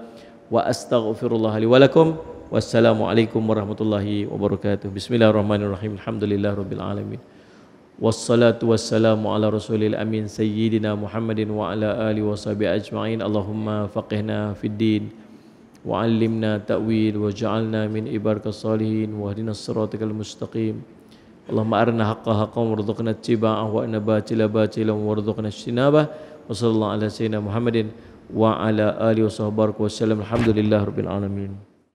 wa astaghfirullah li wa lakum. Wassalamualaikum warahmatullahi wabarakatuh. Bismillahirrahmanirrahim. Alhamdulillahirabbil alamin. Wassalatu wassalamu ala rasulil amin sayyidina Muhammadin wa ala ali wa sahbihi ajma'in. Allahumma faqihna fid din wa 'allimna ta'wil wa ja'alna min ibarka salihin wa hdinas siratal mustaqim. Allahumma arna haqqa haqqan warzuqna ittiba'ahu wa inna batila batilan warzuqna ijtinabah. Wa sallallahu ala sayyidina Muhammadin wa ala ali wa sahbihi wa alhamdulillah rabbil alamin.